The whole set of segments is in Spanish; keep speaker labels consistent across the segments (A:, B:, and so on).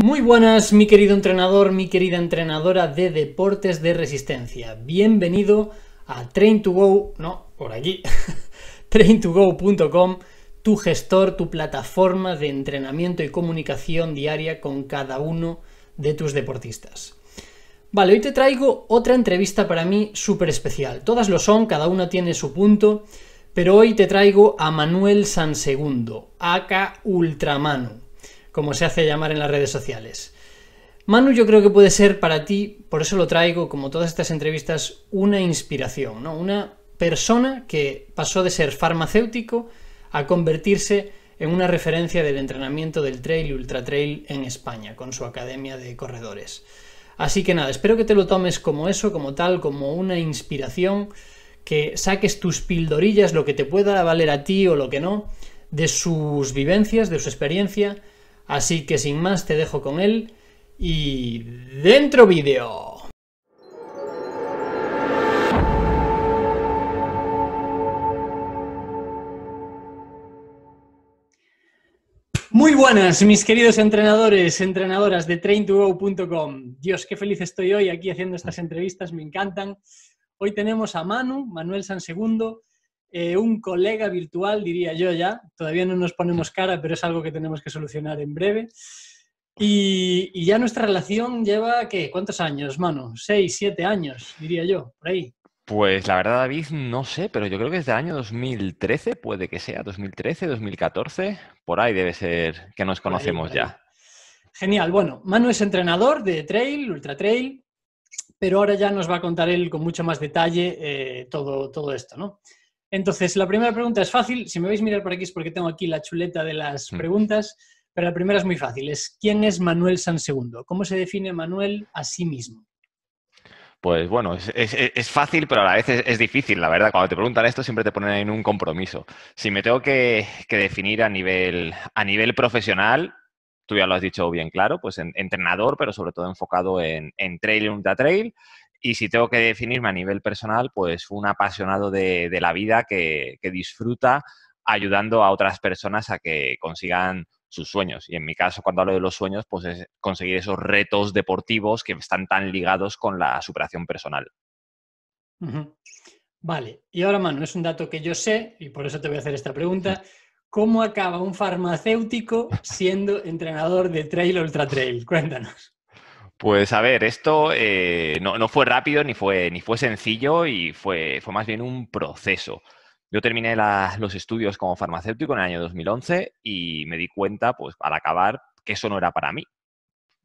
A: Muy buenas, mi querido entrenador, mi querida entrenadora de deportes de resistencia. Bienvenido a Train2Go, no, por aquí, train2go.com, tu gestor, tu plataforma de entrenamiento y comunicación diaria con cada uno de tus deportistas. Vale, hoy te traigo otra entrevista para mí súper especial. Todas lo son, cada una tiene su punto, pero hoy te traigo a Manuel Sansegundo, aka Ultramanu como se hace llamar en las redes sociales. Manu yo creo que puede ser para ti, por eso lo traigo, como todas estas entrevistas, una inspiración, ¿no? Una persona que pasó de ser farmacéutico a convertirse en una referencia del entrenamiento del trail y ultra trail en España, con su academia de corredores. Así que nada, espero que te lo tomes como eso, como tal, como una inspiración, que saques tus pildorillas, lo que te pueda valer a ti o lo que no, de sus vivencias, de su experiencia, Así que sin más te dejo con él y dentro vídeo. Muy buenas, mis queridos entrenadores, entrenadoras de train2go.com. Dios, qué feliz estoy hoy aquí haciendo estas entrevistas, me encantan. Hoy tenemos a Manu, Manuel Sansegundo, eh, un colega virtual, diría yo ya. Todavía no nos ponemos cara, pero es algo que tenemos que solucionar en breve. Y, ya nuestra relación lleva, ¿qué? ¿Cuántos años, mano? Seis, siete años, diría yo, por ahí.
B: Pues la verdad, David, no sé, pero yo creo que desde el año 2013, puede que sea 2013, 2014, por ahí debe ser que nos conocemos ya.
A: Genial, bueno, Manu es entrenador de trail, ultra trail, pero ahora ya nos va a contar él con mucho más detalle eh, todo, todo esto, ¿no? Entonces, la primera pregunta es fácil. Si me veis mirar por aquí es porque tengo aquí la chuleta de las mm. preguntas, pero la primera es muy fácil. Es ¿quién es Manuel Sansegundo? ¿Cómo se define Manuel a sí mismo?
B: Pues bueno, es, fácil, pero a la vez es, difícil, la verdad. Cuando te preguntan esto, siempre te ponen en un compromiso. Si me tengo que, definir a nivel, a nivel profesional, tú ya lo has dicho bien claro, pues entrenador, pero sobre todo enfocado en, en trail y ultra trail. Y si tengo que definirme a nivel personal, pues un apasionado de, la vida que, disfruta ayudando a otras personas a que consigan sus sueños. Y en mi caso, cuando hablo de los sueños, pues es conseguir esos retos deportivos que están tan ligados con la superación personal.
A: Vale, y ahora, Manu, es un dato que yo sé, y por eso te voy a hacer esta pregunta. ¿Cómo acaba un farmacéutico siendo entrenador de trail ultra trail? Cuéntanos.
B: Pues a ver, esto eh, no, fue rápido ni fue, ni fue sencillo y fue, fue más bien un proceso. Yo terminé los estudios como farmacéutico en el año 2011 y me di cuenta, pues al acabar, que eso no era para mí.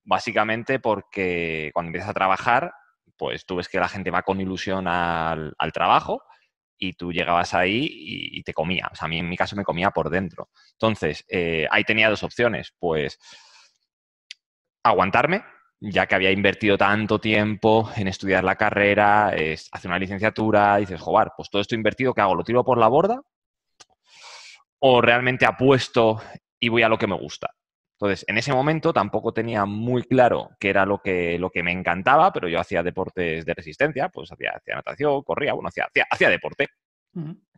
B: Básicamente porque cuando empiezas a trabajar, pues tú ves que la gente va con ilusión al, trabajo y tú llegabas ahí y, te comía. O sea, a mí en mi caso me comía por dentro. Entonces, eh, ahí tenía dos opciones. Pues aguantarme ya que había invertido tanto tiempo en estudiar la carrera, hacer una licenciatura, dices, joder, pues todo esto invertido, ¿qué hago? ¿Lo tiro por la borda? ¿O realmente apuesto y voy a lo que me gusta? Entonces, en ese momento tampoco tenía muy claro qué era lo que, lo que me encantaba, pero yo hacía deportes de resistencia, pues hacía, natación, corría, bueno, hacía, hacía, deporte.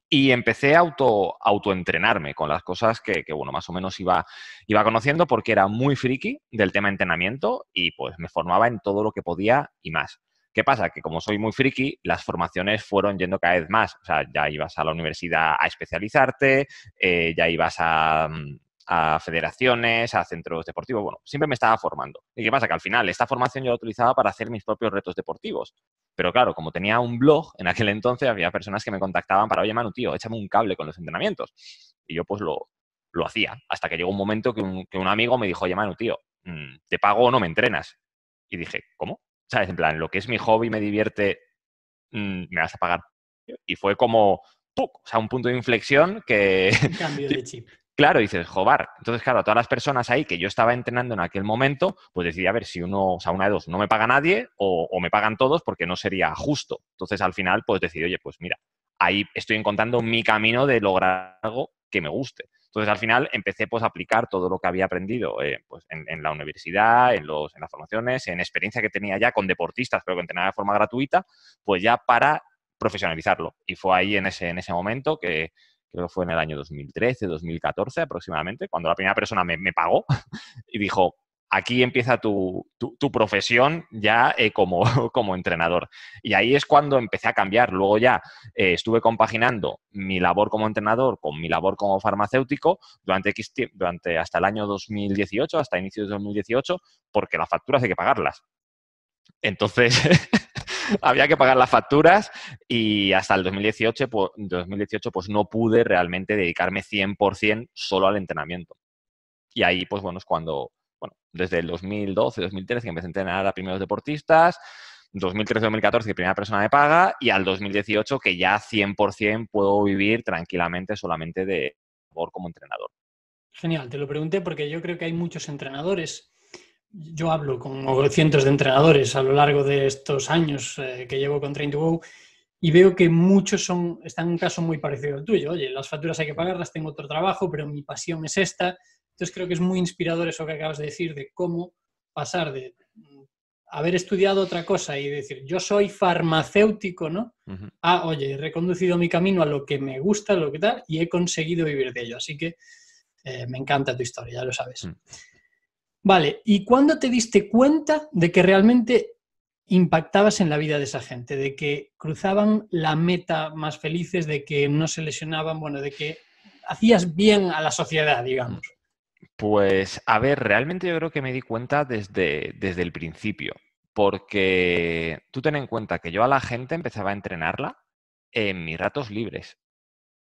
B: Y empecé a auto, autoentrenarme con las cosas que, bueno, más o menos iba, iba conociendo porque era muy friki del tema entrenamiento y pues me formaba en todo lo que podía y más. ¿Qué pasa? Que como soy muy friki, las formaciones fueron yendo cada vez más. O sea, ya ibas a la universidad a especializarte, eh, ya ibas a, mm, a federaciones, a centros deportivos. Bueno, siempre me estaba formando. ¿Y qué pasa? Que al final esta formación yo la utilizaba para hacer mis propios retos deportivos. Pero claro, como tenía un blog, en aquel entonces había personas que me contactaban para, oye, Manu, tío, échame un cable con los entrenamientos. Y yo pues lo, lo hacía. Hasta que llegó un momento que un, que un amigo me dijo, oye, Manu, tío, mm, ¿te pago o no me entrenas? Y dije, ¿cómo? ¿Sabes? En plan, lo que es mi hobby me divierte, mm, me vas a pagar. Y fue como, ¡puc! o sea, un punto de inflexión que...
A: cambio de chip.
B: Claro, dices, jobar. Entonces, claro, a todas las personas ahí que yo estaba entrenando en aquel momento, pues decidí, a ver, si uno, o sea, una de dos, no me paga nadie o, me pagan todos porque no sería justo. Entonces, al final, pues decidí, oye, pues mira, ahí estoy encontrando mi camino de lograr algo que me guste. Entonces, al final, empecé pues a aplicar todo lo que había aprendido eh, pues, en, la universidad, en, los, en las formaciones, en experiencia que tenía ya con deportistas, pero que entrenaba de forma gratuita, pues ya para profesionalizarlo. Y fue ahí en ese, en ese momento que, creo que fue en el año 2013, 2014 aproximadamente, cuando la primera persona me, pagó y dijo, aquí empieza tu, profesión ya eh, como, como, entrenador. Y ahí es cuando empecé a cambiar. Luego ya eh, estuve compaginando mi labor como entrenador con mi labor como farmacéutico durante, durante hasta el año 2018, hasta inicios de 2018, porque las facturas hay que pagarlas. Entonces, había que pagar las facturas y hasta el 2018 pues, 2018, pues no pude realmente dedicarme 100% solo al entrenamiento. Y ahí, pues bueno, es cuando, bueno, desde el 2012, 2013 que empecé a entrenar a primeros deportistas, 2013-2014 que primera persona me paga y al 2018 que ya 100% puedo vivir tranquilamente solamente de labor como entrenador.
A: Genial, te lo pregunté porque yo creo que hay muchos entrenadores yo hablo con cientos de entrenadores a lo largo de estos años eh, que llevo con Train to Go y veo que muchos son, están en un caso muy parecido al tuyo. Oye, las facturas hay que pagarlas, tengo otro trabajo, pero mi pasión es esta. Entonces creo que es muy inspirador eso que acabas de decir de cómo pasar de haber estudiado otra cosa y decir, yo soy farmacéutico, ¿no? A, oye, he reconducido mi camino a lo que me gusta, lo que tal, y he conseguido vivir de ello. Así que eh, me encanta tu historia, ya lo sabes. Mm. Vale, ¿y cuándo te diste cuenta de que realmente impactabas en la vida de esa gente, de que cruzaban la meta más felices, de que no se lesionaban, bueno, de que hacías bien a la sociedad, digamos?
B: Pues, a ver, realmente yo creo que me di cuenta desde, desde el principio, porque tú ten en cuenta que yo a la gente empezaba a entrenarla en mis ratos libres,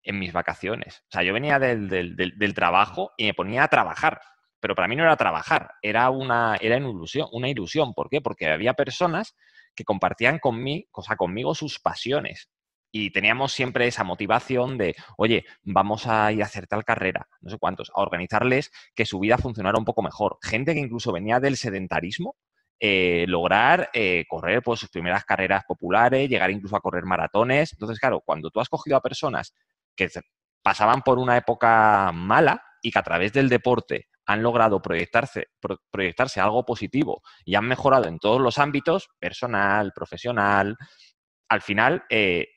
B: en mis vacaciones. O sea, yo venía del, del trabajo y me ponía a trabajar pero para mí no era trabajar, era una, era una ilusión, una ilusión. ¿Por qué? Porque había personas que compartían conmigo, conmigo sus pasiones. Y teníamos siempre esa motivación de, oye, vamos a ir a hacer tal carrera, no sé cuántos, a organizarles que su vida funcionara un poco mejor. Gente que incluso venía del sedentarismo, eh, lograr eh, correr pues, sus primeras carreras populares, llegar incluso a correr maratones. Entonces, claro, cuando tú has cogido a personas que pasaban por una época mala y que a través del deporte han logrado proyectarse, algo positivo y han mejorado en todos los ámbitos, personal, profesional, al final, eh,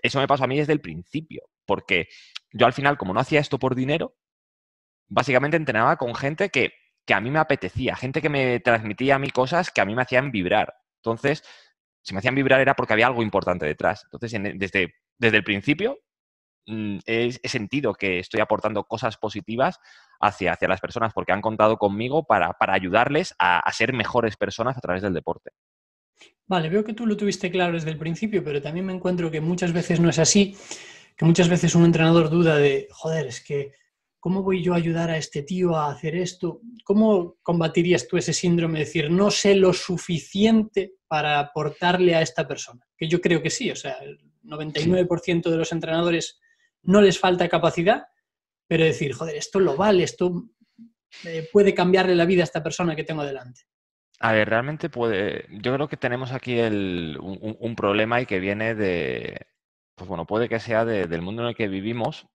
B: eso me pasó a mí desde el principio, porque yo al final, como no hacía esto por dinero, básicamente entrenaba con gente que, a mí me apetecía, gente que me transmitía a mí cosas que a mí me hacían vibrar. Entonces, si me hacían vibrar era porque había algo importante detrás. Entonces, desde, desde el principio, mm, he, sentido que estoy aportando cosas positivas hacia, hacia las personas porque han contado conmigo para, ayudarles a, ser mejores personas a través del deporte.
A: Vale, veo que tú lo tuviste claro desde el principio, pero también me encuentro que muchas veces no es así, que muchas veces un entrenador duda de, joder, es que, ¿cómo voy yo a ayudar a este tío a hacer esto? ¿Cómo combatirías tú ese síndrome de decir, no sé lo suficiente para aportarle a esta persona? Que yo creo que sí, o sea, el 99% de los entrenadores no les falta capacidad, pero decir, joder, esto lo vale, esto puede cambiarle la vida a esta persona que tengo delante.
B: A ver, realmente puede. Yo creo que tenemos aquí un, problema y que viene de. Pues bueno, puede que sea del mundo en el que vivimos.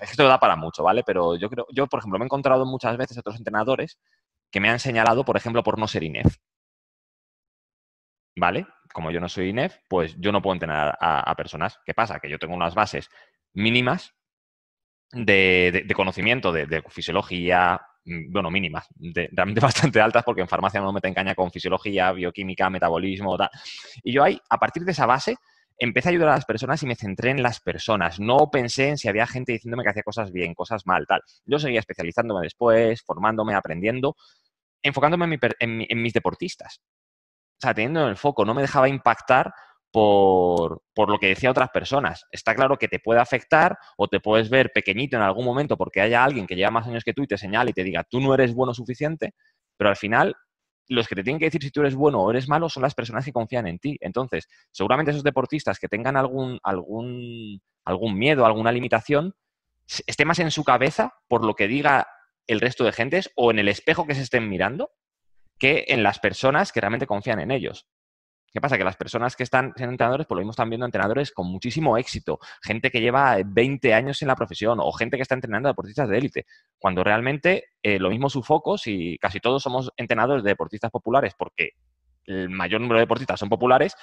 B: Esto da para mucho, ¿vale? Pero yo creo, yo, por ejemplo, me he encontrado muchas veces otros entrenadores que me han señalado, por ejemplo, por no ser INEF. ¿Vale? Como yo no soy INEF, pues yo no puedo entrenar a, a personas. ¿Qué pasa? Que yo tengo unas bases mínimas de, conocimiento de, fisiología, mm, bueno, mínimas, realmente bastante altas, porque en farmacia no me meten caña con fisiología, bioquímica, metabolismo, tal. Y yo ahí, a partir de esa base, empecé a ayudar a las personas y me centré en las personas. No pensé en si había gente diciéndome que hacía cosas bien, cosas mal, tal. Yo seguía especializándome después, formándome, aprendiendo, enfocándome en, en mis deportistas. O sea, teniendo el foco, no me dejaba impactar por, lo que decía otras personas. Está claro que te puede afectar o te puedes ver pequeñito en algún momento porque haya alguien que lleva más años que tú y te señale y te diga, tú no eres bueno suficiente, pero al final los que te tienen que decir si tú eres bueno o eres malo son las personas que confían en ti. Entonces, seguramente esos deportistas que tengan algún, algún, algún miedo, alguna limitación, esté más en su cabeza por lo que diga el resto de gentes o en el espejo que se estén mirando que en las personas que realmente confían en ellos. ¿Qué pasa? Que las personas que están siendo entrenadores, pues lo mismo están viendo entrenadores con muchísimo éxito, gente que lleva 20 años en la profesión o gente que está entrenando a deportistas de élite, cuando realmente eh, lo mismo su foco, si casi todos somos entrenadores de deportistas populares porque el mayor número de deportistas son populares,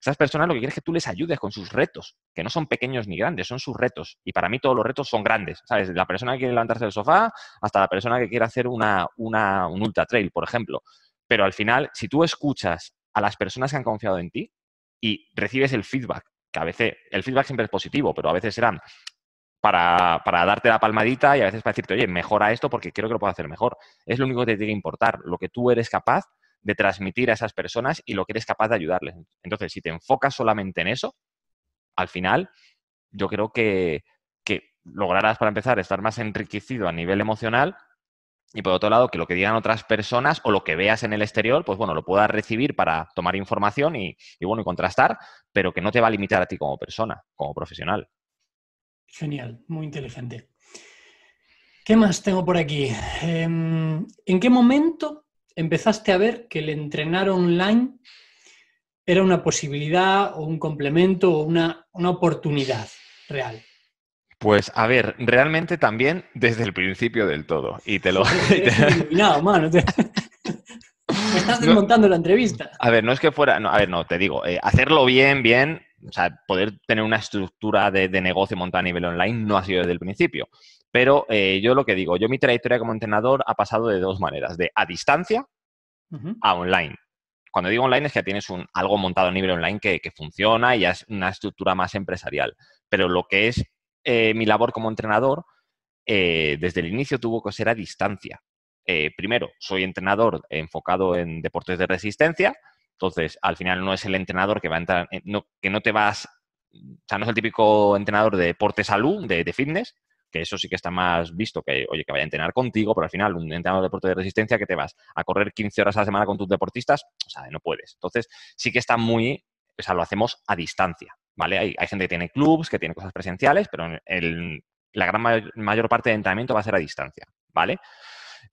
B: Esas personas lo que quieren es que tú les ayudes con sus retos, que no son pequeños ni grandes, son sus retos. Y para mí todos los retos son grandes, ¿sabes? La persona que quiere levantarse del sofá hasta la persona que quiere hacer una, una, un ultra trail, por ejemplo. Pero al final, si tú escuchas a las personas que han confiado en ti y recibes el feedback, que a veces el feedback siempre es positivo, pero a veces serán para, para, darte la palmadita y a veces para decirte, oye, mejora esto porque quiero que lo pueda hacer mejor. Es lo único que te tiene que importar, lo que tú eres capaz de transmitir a esas personas y lo que eres capaz de ayudarles. Entonces, si te enfocas solamente en eso, al final, yo creo que, que lograrás, para empezar, estar más enriquecido a nivel emocional y por otro lado, que lo que digan otras personas o lo que veas en el exterior, pues bueno, lo puedas recibir para tomar información y, bueno, y contrastar, pero que no te va a limitar a ti como persona, como profesional.
A: Genial, muy inteligente. ¿Qué más tengo por aquí? Em, ¿En qué momento empezaste a ver que el entrenar online era una posibilidad o un complemento o una, una oportunidad real?
B: Pues a ver, realmente también desde el principio del todo. Y te lo.
A: No, mano. Te... Me estás desmontando no, la entrevista.
B: A ver, no es que fuera. No, a ver, no, te digo, eh, hacerlo bien, bien, o sea, poder tener una estructura de, de, negocio montada a nivel online no ha sido desde el principio. Pero eh, yo lo que digo, yo mi trayectoria como entrenador ha pasado de dos maneras, de a distancia uh -huh. a online. Cuando digo online es que tienes un, algo montado a nivel online que, que, funciona y ya es una estructura más empresarial. Pero lo que es eh, mi labor como entrenador, eh, desde el inicio tuvo que ser a distancia. Eh, primero, soy entrenador enfocado en deportes de resistencia, entonces al final no es el entrenador que va a entrar, no, que no te vas, o sea, no es el típico entrenador de deporte salud, de, de fitness, que eso sí que está más visto que, oye, que vaya a entrenar contigo, pero al final un entrenador de deporte de resistencia que te vas a correr 15 horas a la semana con tus deportistas, o sea, no puedes. Entonces, sí que está muy, o sea, lo hacemos a distancia, ¿vale? Hay, hay gente que tiene clubs, que tiene cosas presenciales, pero la gran mayor, mayor, parte de entrenamiento va a ser a distancia, ¿vale?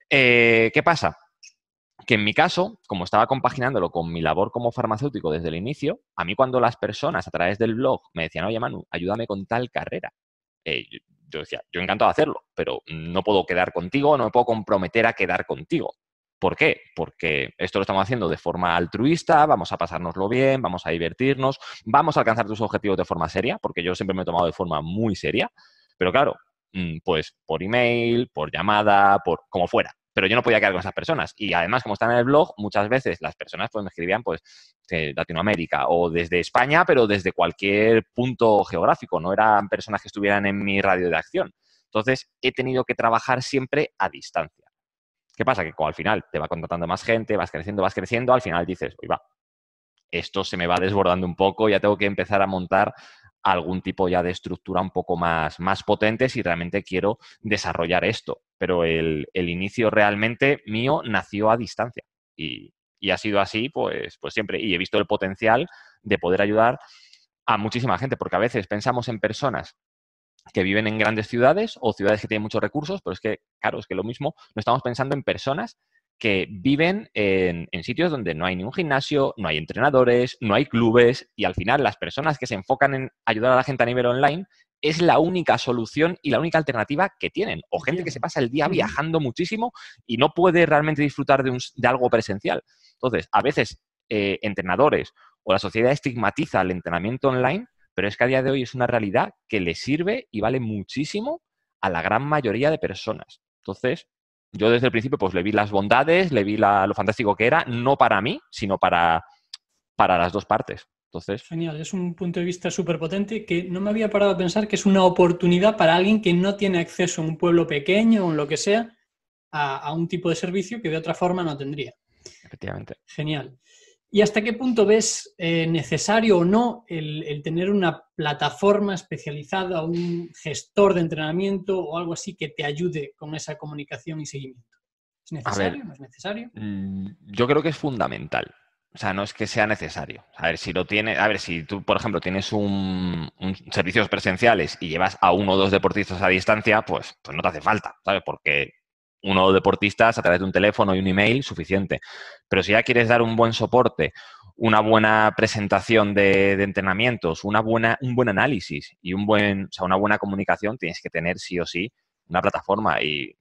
B: Eh, ¿Qué pasa? Que en mi caso, como estaba compaginándolo con mi labor como farmacéutico desde el inicio, a mí cuando las personas a través del blog me decían, oye Manu, ayúdame con tal carrera, eh, yo decía, yo encantado de hacerlo, pero no puedo quedar contigo, no me puedo comprometer a quedar contigo. ¿Por qué? Porque esto lo estamos haciendo de forma altruista, vamos a pasárnoslo bien, vamos a divertirnos, vamos a alcanzar tus objetivos de forma seria, porque yo siempre me he tomado de forma muy seria, pero claro, pues por email, por llamada, por como fuera. Pero yo no podía quedar con esas personas. Y además, como están en el blog, muchas veces las personas pues, me escribían pues, de Latinoamérica o desde España, pero desde cualquier punto geográfico. No eran personas que estuvieran en mi radio de acción. Entonces, he tenido que trabajar siempre a distancia. ¿Qué pasa? Que al final te va contratando más gente, vas creciendo, vas creciendo, al final dices, oye, va, esto se me va desbordando un poco, ya tengo que empezar a montar algún tipo ya de estructura un poco más, más potente si realmente quiero desarrollar esto. Pero el, el inicio realmente mío nació a distancia y, y, ha sido así pues, pues siempre. Y he visto el potencial de poder ayudar a muchísima gente, porque a veces pensamos en personas que viven en grandes ciudades o ciudades que tienen muchos recursos, pero es que, claro, es que lo mismo, no estamos pensando en personas que viven en, en, sitios donde no hay ningún gimnasio, no hay entrenadores, no hay clubes y al final las personas que se enfocan en ayudar a la gente a nivel online es la única solución y la única alternativa que tienen. O gente que se pasa el día viajando muchísimo y no puede realmente disfrutar de, un, de algo presencial. Entonces, a veces eh, entrenadores o la sociedad estigmatiza el entrenamiento online, pero es que a día de hoy es una realidad que le sirve y vale muchísimo a la gran mayoría de personas. Entonces, yo desde el principio pues le vi las bondades, le vi la, lo fantástico que era, no para mí, sino para, para las dos partes. Entonces...
A: Genial, es un punto de vista súper potente que no me había parado a pensar que es una oportunidad para alguien que no tiene acceso en un pueblo pequeño o en lo que sea a, a un tipo de servicio que de otra forma no tendría.
B: Efectivamente.
A: Genial. ¿Y hasta qué punto ves eh, necesario o no el, el, tener una plataforma especializada, un gestor de entrenamiento o algo así que te ayude con esa comunicación y seguimiento? ¿Es necesario?
B: Ver,
A: ¿No es necesario?
B: Mm, yo creo que es fundamental. O sea, no es que sea necesario. A ver, si lo tiene, a ver, si tú, por ejemplo, tienes un, un, servicios presenciales y llevas a uno o dos deportistas a distancia, pues, pues no te hace falta, ¿sabes? Porque uno o deportistas a través de un teléfono y un email, suficiente. Pero si ya quieres dar un buen soporte, una buena presentación de, entrenamientos, una buena, un buen análisis y un buen, o sea, una buena comunicación, tienes que tener sí o sí una plataforma. Y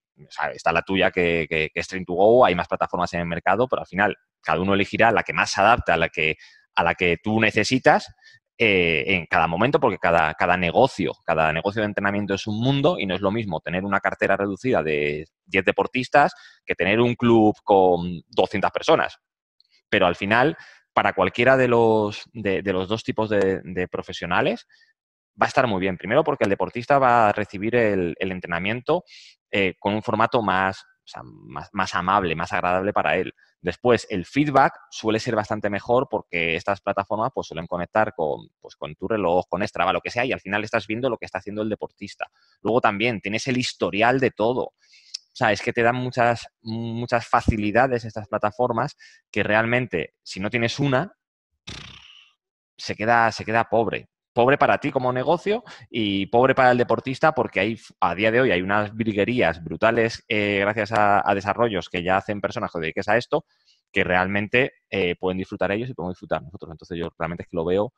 B: está la tuya que, que, que es Train2Go, hay más plataformas en el mercado, pero al final cada uno elegirá la que más se adapte a la que a la que tú necesitas eh, en cada momento, porque cada, cada negocio, cada negocio de entrenamiento es un mundo y no es lo mismo tener una cartera reducida de 10 deportistas que tener un club con 200 personas. Pero al final, para cualquiera de los, de, los dos tipos de, profesionales, va a estar muy bien. Primero porque el deportista va a recibir el, entrenamiento eh, con un formato más, más, amable, más agradable para él. Después, el feedback suele ser bastante mejor porque estas plataformas pues, suelen conectar con, pues, con tu reloj, con Strava, lo que sea, y al final estás viendo lo que está haciendo el deportista. Luego también tienes el historial de todo. O sea, es que te dan muchas, muchas facilidades estas plataformas que realmente, si no tienes una, se queda, se queda pobre pobre para ti como negocio y pobre para el deportista porque hay, a día de hoy hay unas virguerías brutales eh, gracias a, desarrollos que ya hacen personas que dediques a esto que realmente eh, pueden disfrutar ellos y podemos disfrutar nosotros. Entonces yo realmente es que lo veo,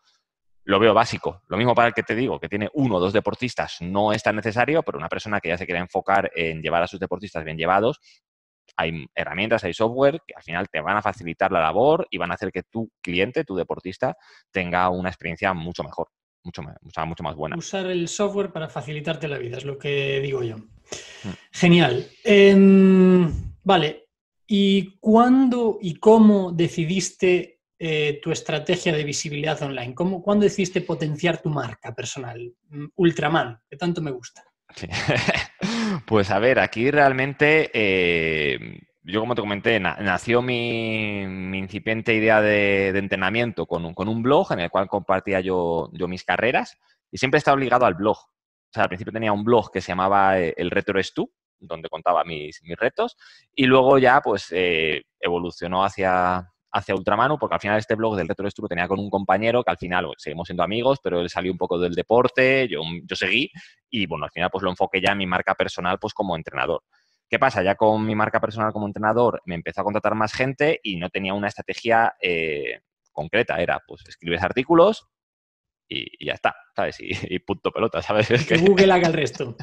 B: lo veo básico. Lo mismo para el que te digo, que tiene uno o dos deportistas no es tan necesario, pero una persona que ya se quiere enfocar en llevar a sus deportistas bien llevados, hay herramientas, hay software que al final te van a facilitar la labor y van a hacer que tu cliente, tu deportista, tenga una experiencia mucho mejor mucho, mucho más buena.
A: Usar el software para facilitarte la vida, es lo que digo yo. Mm. Genial. Em, vale, ¿y cuándo y cómo decidiste eh, tu estrategia de visibilidad online? ¿Cómo, ¿Cuándo decidiste potenciar tu marca personal? Mm, Ultraman, que tanto me gusta.
B: pues a ver, aquí realmente eh, yo como te comenté, nació mi, incipiente idea de, entrenamiento con un, blog en el cual compartía yo, mis carreras y siempre he estado ligado al blog. O sea, al principio tenía un blog que se llamaba eh, El Reto Eres Tú, donde contaba mis, retos y luego ya pues eh, evolucionó hacia, hacia Ultramanu, porque al final este blog del Eres Tú lo tenía con un compañero que al final pues, seguimos siendo amigos, pero él salió un poco del deporte, yo, yo seguí y bueno, al final pues lo enfoqué ya en mi marca personal pues como entrenador. ¿Qué pasa? Ya con mi marca personal como entrenador me empezó a contratar más gente y no tenía una estrategia eh, concreta. Era, pues, escribes artículos y, ya está, ¿sabes? Y, punto pelota, ¿sabes?
A: que Google haga el resto.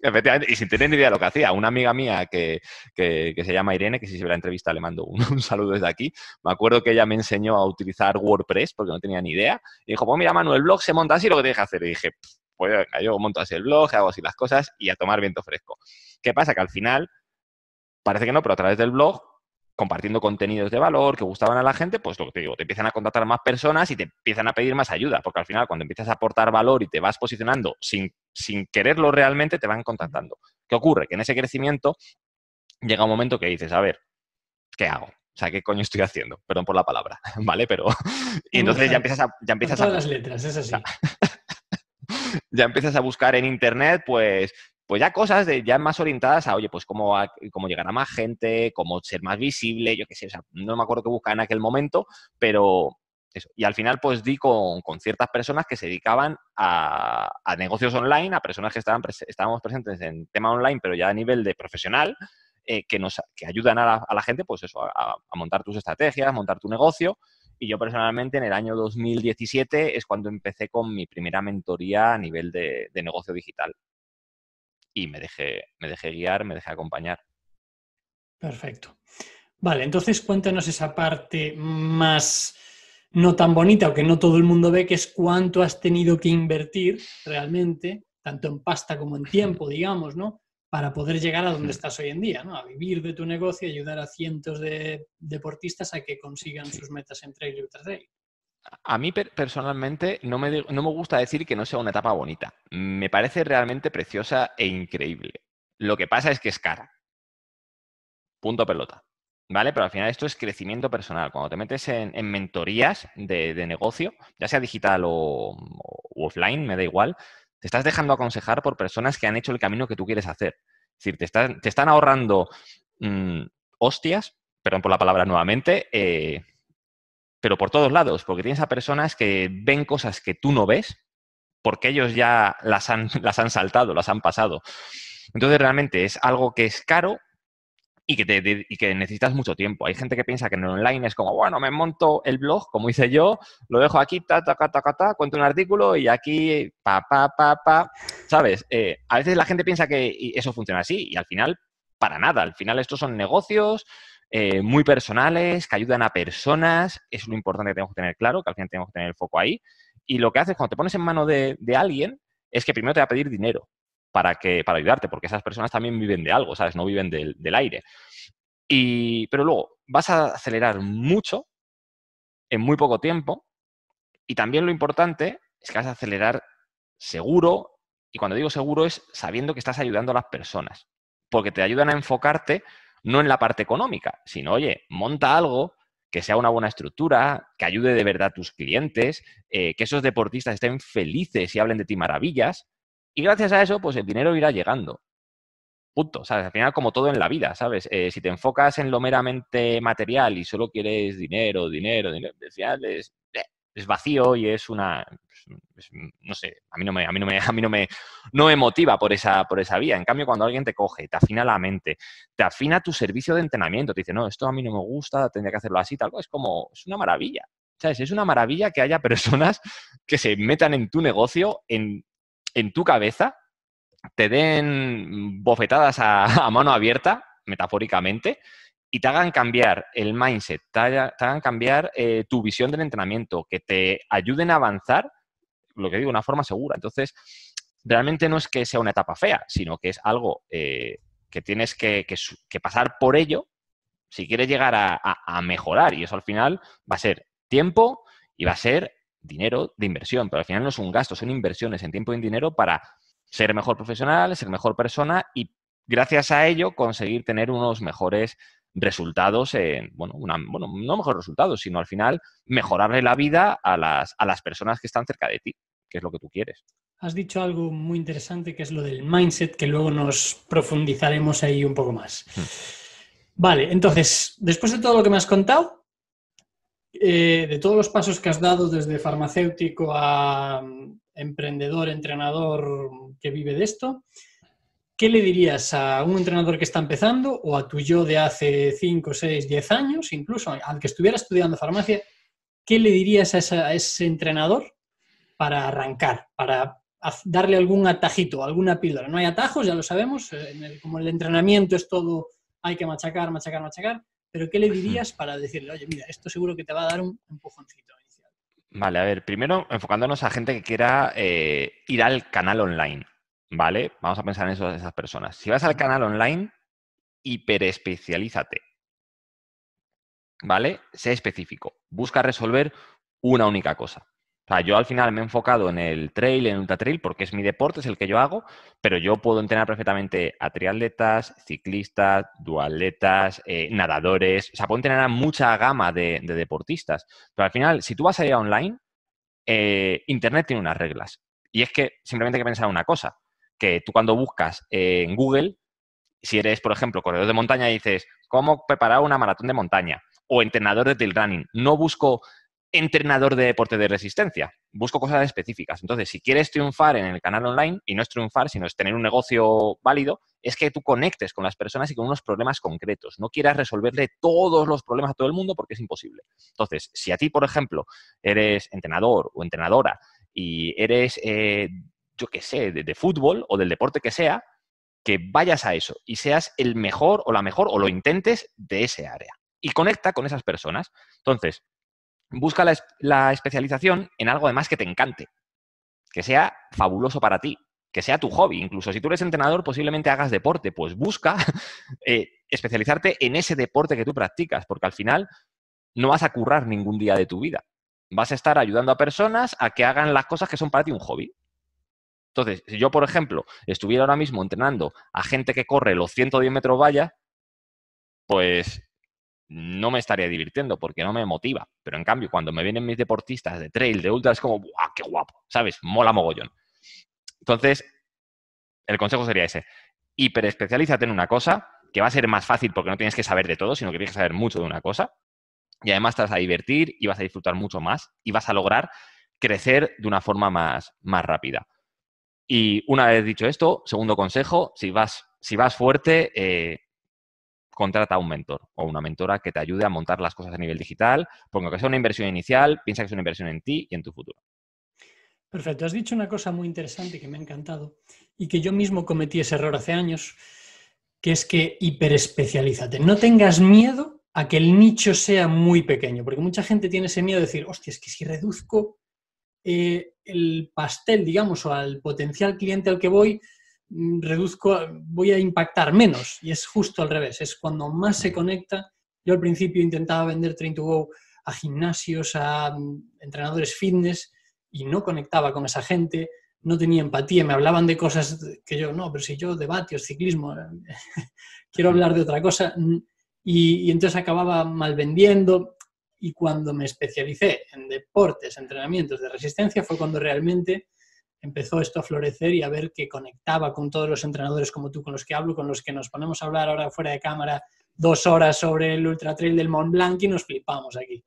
B: Efectivamente, y sin tener ni idea de lo que hacía. Una amiga mía que, se llama Irene, que si se ve la entrevista le mando un, saludo desde aquí, me acuerdo que ella me enseñó a utilizar WordPress porque no tenía ni idea. Y dijo, pues mira, Manuel, el blog se monta así lo que tienes que hacer. Y dije, pues yo monto así el blog, hago así las cosas y a tomar viento fresco. ¿Qué pasa? Que al final, parece que no, pero a través del blog, compartiendo contenidos de valor que gustaban a la gente, pues lo que te digo, te empiezan a contratar más personas y te empiezan a pedir más ayuda, porque al final cuando empiezas a aportar valor y te vas posicionando sin, sin quererlo realmente, te van contactando. ¿Qué ocurre? Que en ese crecimiento llega un momento que dices, a ver, ¿qué hago? O sea, ¿qué coño estoy haciendo? Perdón por la palabra, ¿vale? Pero... Y entonces ya empiezas a... Ya empiezas
A: todas las letras, es así.
B: ya empiezas a buscar en internet, pues, pues ya cosas de, ya más orientadas a, oye, pues cómo, cómo llegar a más gente, cómo ser más visible, yo qué sé, o sea, no me acuerdo qué buscaba en aquel momento, pero eso. Y al final, pues di con, ciertas personas que se dedicaban a, negocios online, a personas que estaban estábamos presentes en tema online, pero ya a nivel de profesional, eh, que nos que ayudan a la, gente, pues eso, a, a, montar tus estrategias, montar tu negocio y yo personalmente en el año 2017 es cuando empecé con mi primera mentoría a nivel de, negocio digital. Y me dejé, me dejé guiar, me dejé acompañar.
A: Perfecto. Vale, entonces cuéntanos esa parte más no tan bonita o que no todo el mundo ve, que es cuánto has tenido que invertir realmente, tanto en pasta como en tiempo, digamos, ¿no? Para poder llegar a donde estás hoy en día, ¿no? a vivir de tu negocio y ayudar a cientos de deportistas a que consigan sus metas en trail y ultra trail.
B: A mí personalmente no me, no me gusta decir que no sea una etapa bonita. Me parece realmente preciosa e increíble. Lo que pasa es que es cara. Punto pelota. ¿Vale? Pero al final esto es crecimiento personal. Cuando te metes en, mentorías de, negocio, ya sea digital o, offline, me da igual, te estás dejando aconsejar por personas que han hecho el camino que tú quieres hacer. Es decir, te, te están ahorrando mm, hostias, perdón por la palabra nuevamente, eh, pero por todos lados, porque tienes a personas que ven cosas que tú no ves, porque ellos ya las han, las han saltado, las han pasado. Entonces realmente es algo que es caro, y que, que necesitas mucho tiempo. Hay gente que piensa que en online es como, bueno, me monto el blog, como hice yo, lo dejo aquí, ta, ta, ta, ta, ta, cuento un artículo y aquí, pa, pa, pa, pa, ¿sabes? Eh, a veces la gente piensa que eso funciona así y al final, para nada. Al final estos son negocios eh, muy personales, que ayudan a personas. Es lo importante que tenemos que tener claro, que al final tenemos que tener el foco ahí. Y lo que haces cuando te pones en mano de, alguien es que primero te va a pedir dinero para, que, para ayudarte, porque esas personas también viven de algo, ¿sabes? No viven del, del aire. Y, pero luego vas a acelerar mucho en muy poco tiempo. Y también lo importante es que vas a acelerar seguro. Y cuando digo seguro es sabiendo que estás ayudando a las personas. Porque te ayudan a enfocarte no en la parte económica, sino, oye, monta algo que sea una buena estructura, que ayude de verdad a tus clientes, eh, que esos deportistas estén felices y hablen de ti maravillas. Y gracias a eso, pues el dinero irá llegando. Punto. ¿sabes? Al final, como todo en la vida, ¿sabes? Eh, si te enfocas en lo meramente material y solo quieres dinero, dinero, dinero, es, eh, es vacío y es una, no sé, a mí no me, a mí no me, a mí no me, no me motiva por esa, por esa vía. En cambio, cuando alguien te coge, te afina la mente, te afina tu servicio de entrenamiento, te dice, no, esto a mí no me gusta, tendría que hacerlo así, tal, es como, es una maravilla. ¿Sabes? Es una maravilla que haya personas que se metan en tu negocio, en, en tu cabeza, te den bofetadas a mano abierta, metafóricamente, y te hagan cambiar el mindset, te, hagan cambiar eh, tu visión del entrenamiento, que te ayuden a avanzar, lo que digo, de una forma segura. Entonces, realmente no es que sea una etapa fea, sino que es algo eh, que tienes que, pasar por ello si quieres llegar a, mejorar. Y eso al final va a ser tiempo y va a ser dinero de inversión. Pero al final no es un gasto, son inversiones en tiempo y en dinero para ser mejor profesional, ser mejor persona y gracias a ello conseguir tener unos mejores resultados en, bueno, bueno, no mejores resultados, sino al final mejorarle la vida a las, a las personas que están cerca de ti, que es lo que tú quieres.
A: Has dicho algo muy interesante que es lo del mindset, que luego nos profundizaremos ahí un poco más. Hmm. Vale, entonces, después de todo lo que me has contado, eh, de todos los pasos que has dado desde farmacéutico a mm, emprendedor, entrenador que vive de esto, ¿qué le dirías a un entrenador que está empezando o a tu yo de hace 5, 6, 10 años, incluso al que estuviera estudiando farmacia? ¿Qué le dirías a, ese entrenador para arrancar, para darle algún atajito, alguna píldora? No hay atajos, ya lo sabemos, eh, como el entrenamiento es todo, hay que machacar, machacar, machacar, pero ¿qué le dirías para decirle, oye, mira, esto seguro que te va a dar un empujoncito inicial?
B: Vale, a ver, primero enfocándonos a gente que quiera eh, ir al canal online. ¿vale? Vamos a pensar en eso, esas personas. Si vas al canal online, hiperespecialízate. ¿Vale? Sé específico. Busca resolver una única cosa. O sea, yo al final me he enfocado en el trail, en el ultra trail, porque es mi deporte, es el que yo hago, pero yo puedo entrenar perfectamente a triatletas, ciclistas, duatletas, eh, nadadores. O sea, puedo entrenar a mucha gama de, deportistas. Pero al final, si tú vas a ir a online, eh, Internet tiene unas reglas. Y es que simplemente hay que pensar una cosa que tú cuando buscas en Google, si eres, por ejemplo, corredor de montaña, dices, ¿cómo preparar una maratón de montaña? O entrenador de trail running. No busco entrenador de deporte de resistencia. Busco cosas específicas. Entonces, si quieres triunfar en el canal online, y no es triunfar, sino es tener un negocio válido, es que tú conectes con las personas y con unos problemas concretos. No quieras resolverle todos los problemas a todo el mundo porque es imposible. Entonces, si a ti, por ejemplo, eres entrenador o entrenadora y eres eh, yo qué sé, de, fútbol o del deporte que sea, que vayas a eso y seas el mejor o la mejor o lo intentes de ese área. Y conecta con esas personas. Entonces, busca la, especialización en algo además que te encante, que sea fabuloso para ti, que sea tu hobby. Incluso si tú eres entrenador, posiblemente hagas deporte, pues busca eh, especializarte en ese deporte que tú practicas, porque al final no vas a currar ningún día de tu vida. Vas a estar ayudando a personas a que hagan las cosas que son para ti un hobby. Entonces, si yo, por ejemplo, estuviera ahora mismo entrenando a gente que corre los 110 metros valla, pues no me estaría divirtiendo porque no me motiva. Pero en cambio, cuando me vienen mis deportistas de trail, de ultra, es como, ¡guau, qué guapo! ¿Sabes? Mola mogollón. Entonces, el consejo sería ese. Hiperespecialízate en una cosa que va a ser más fácil porque no tienes que saber de todo, sino que tienes que saber mucho de una cosa. Y además te vas a divertir y vas a disfrutar mucho más y vas a lograr crecer de una forma más, más rápida. Y una vez dicho esto, segundo consejo, si vas, si vas fuerte, eh, contrata a un mentor o una mentora que te ayude a montar las cosas a nivel digital, porque aunque sea una inversión inicial, piensa que es una inversión en ti y en tu futuro.
A: Perfecto, has dicho una cosa muy interesante que me ha encantado y que yo mismo cometí ese error hace años, que es que hiperespecialízate. No tengas miedo a que el nicho sea muy pequeño, porque mucha gente tiene ese miedo de decir, hostia, es que si reduzco eh, el pastel, digamos, o al potencial cliente al que voy, reduzco, voy a impactar menos. Y es justo al revés, es cuando más se conecta. Yo al principio intentaba vender Train to Go a gimnasios, a mm, entrenadores fitness y no conectaba con esa gente, no tenía empatía, me hablaban de cosas que yo, no, pero si yo debate ciclismo, quiero hablar de otra cosa. Y, y, entonces acababa mal vendiendo y cuando me especialicé en deportes, entrenamientos de resistencia, fue cuando realmente empezó esto a florecer y a ver que conectaba con todos los entrenadores como tú, con los que hablo, con los que nos ponemos a hablar ahora fuera de cámara dos horas sobre el Ultra Trail del Mont Blanc y nos flipamos aquí.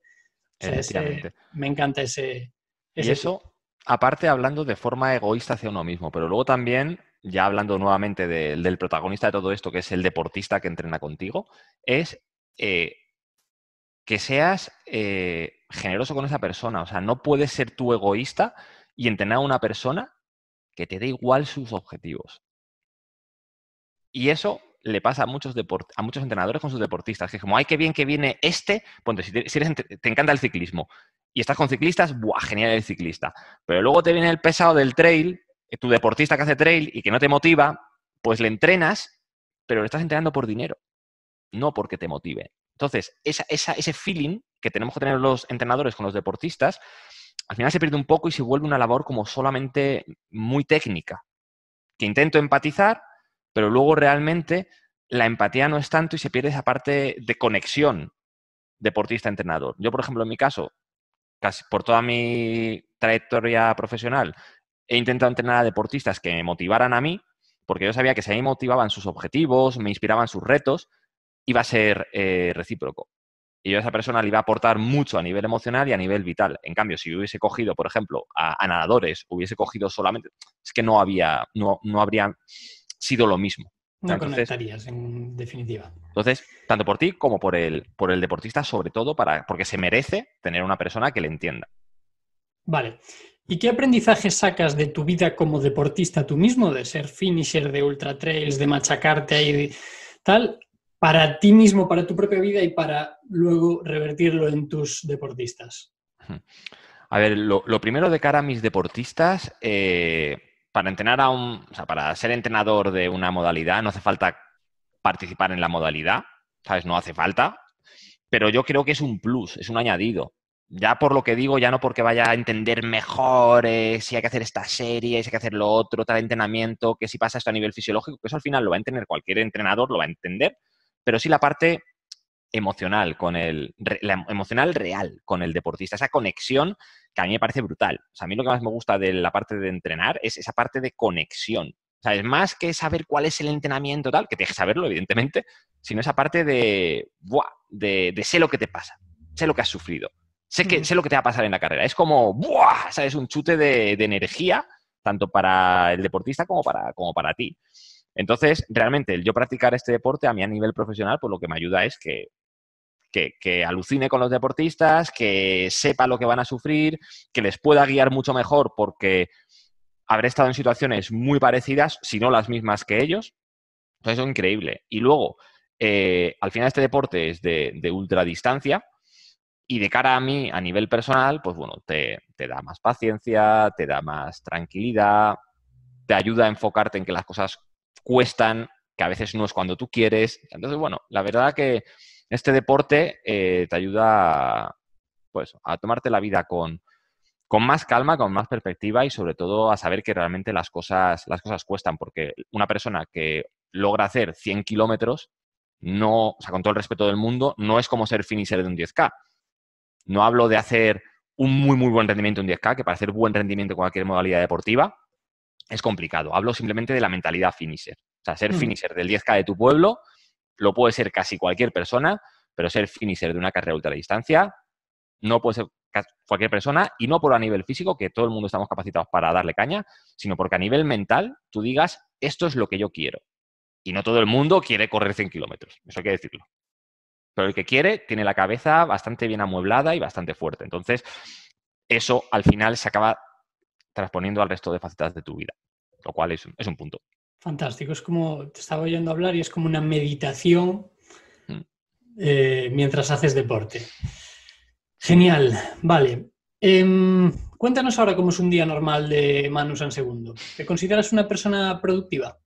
A: me encanta ese...
B: y eso, aparte hablando de forma egoísta hacia uno mismo, pero luego también, ya hablando nuevamente del protagonista de todo esto, que es el deportista que entrena contigo, es eh, que seas eh, generoso con esa persona. O sea, no puedes ser tú egoísta y entrenar a una persona que te dé igual sus objetivos. Y eso le pasa a muchos, a muchos entrenadores con sus deportistas, que es como, ay, qué bien que viene este, ponte, si, te, te encanta el ciclismo y estás con ciclistas, ¡buah, genial el ciclista! Pero luego te viene el pesado del trail, eh, tu deportista que hace trail y que no te motiva, pues le entrenas, pero le estás entrenando por dinero, no porque te motive. Entonces, ese feeling que tenemos que tener los entrenadores con los deportistas, al final se pierde un poco y se vuelve una labor como solamente muy técnica, que intento empatizar, pero luego realmente la empatía no es tanto y se pierde esa parte de conexión deportista-entrenador. Yo, por ejemplo, en mi caso, casi por toda mi trayectoria profesional, he intentado entrenar a deportistas que me motivaran a mí, porque yo sabía que si a mí motivaban sus objetivos, me inspiraban sus retos, iba a ser eh, recíproco. Y yo a esa persona le iba a aportar mucho a nivel emocional y a nivel vital. En cambio, si hubiese cogido, por ejemplo, a, nadadores, hubiese cogido solamente, es que no había, no, no habría sido lo mismo.
A: No conectarías, en definitiva.
B: Entonces, tanto por ti como por el, por el deportista, sobre todo para, porque se merece tener una persona que le entienda.
A: Vale. ¿Y qué aprendizaje sacas de tu vida como deportista tú mismo, de ser finisher de ultra trails, de machacarte ahí, tal, para ti mismo, para tu propia vida y para luego revertirlo en tus deportistas?
B: A ver, lo, primero de cara a mis deportistas, eh, para entrenar a un, o sea, para ser entrenador de una modalidad no hace falta participar en la modalidad, ¿sabes? No hace falta, pero yo creo que es un plus, es un añadido. Ya por lo que digo, ya no porque vaya a entender mejor eh, si hay que hacer esta serie, si hay que hacer lo otro, tal entrenamiento, que si pasa esto a nivel fisiológico, que eso al final lo va a entender cualquier entrenador, lo va a entender, pero sí la parte emocional con el la emocional real con el deportista, esa conexión que a mí me parece brutal. O sea, a mí lo que más me gusta de la parte de entrenar es esa parte de conexión. O sea, es más que saber cuál es el entrenamiento tal, que tienes que saberlo, evidentemente, sino esa parte de, buah, de, sé lo que te pasa, sé lo que has sufrido, sé, que, sé lo que te va a pasar en la carrera. Es como, ¡buah! ¿sabes? Un chute de, de energía, tanto para el deportista como para, como para ti. Entonces, realmente, el yo practicar este deporte a mí a nivel profesional, pues lo que me ayuda es que, que, alucine con los deportistas, que sepa lo que van a sufrir, que les pueda guiar mucho mejor porque habré estado en situaciones muy parecidas, si no las mismas que ellos. Entonces, eso es increíble. Y luego, eh, al final este deporte es de, de ultradistancia y de cara a mí, a nivel personal, pues bueno, te, te da más paciencia, te da más tranquilidad, te ayuda a enfocarte en que las cosas cuestan, que a veces no es cuando tú quieres. Entonces, bueno, la verdad que este deporte eh, te ayuda a, pues, a tomarte la vida con, con más calma, con más perspectiva y sobre todo a saber que realmente las cosas, las cosas cuestan, porque una persona que logra hacer 100 kilómetros, no, o sea, con todo el respeto del mundo, no es como ser finisher de un 10K. No hablo de hacer un muy, muy buen rendimiento en 10K, que para hacer buen rendimiento en cualquier modalidad deportiva, es complicado. Hablo simplemente de la mentalidad finisher. O sea, ser mm. finisher del 10K de tu pueblo lo puede ser casi cualquier persona, pero ser finisher de una carrera ultradistancia no puede ser cualquier persona y no por a nivel físico, que todo el mundo estamos capacitados para darle caña, sino porque a nivel mental tú digas, esto es lo que yo quiero. Y no todo el mundo quiere correr 100 kilómetros, eso hay que decirlo. Pero el que quiere tiene la cabeza bastante bien amueblada y bastante fuerte. Entonces, eso al final se acaba transponiendo al resto de facetas de tu vida, lo cual es, es un punto.
A: Fantástico, es como, te estaba oyendo hablar y es como una meditación mm. eh, mientras haces deporte. Genial, vale. Em, cuéntanos ahora cómo es un día normal de Manu San Segundo. ¿Te consideras una persona productiva?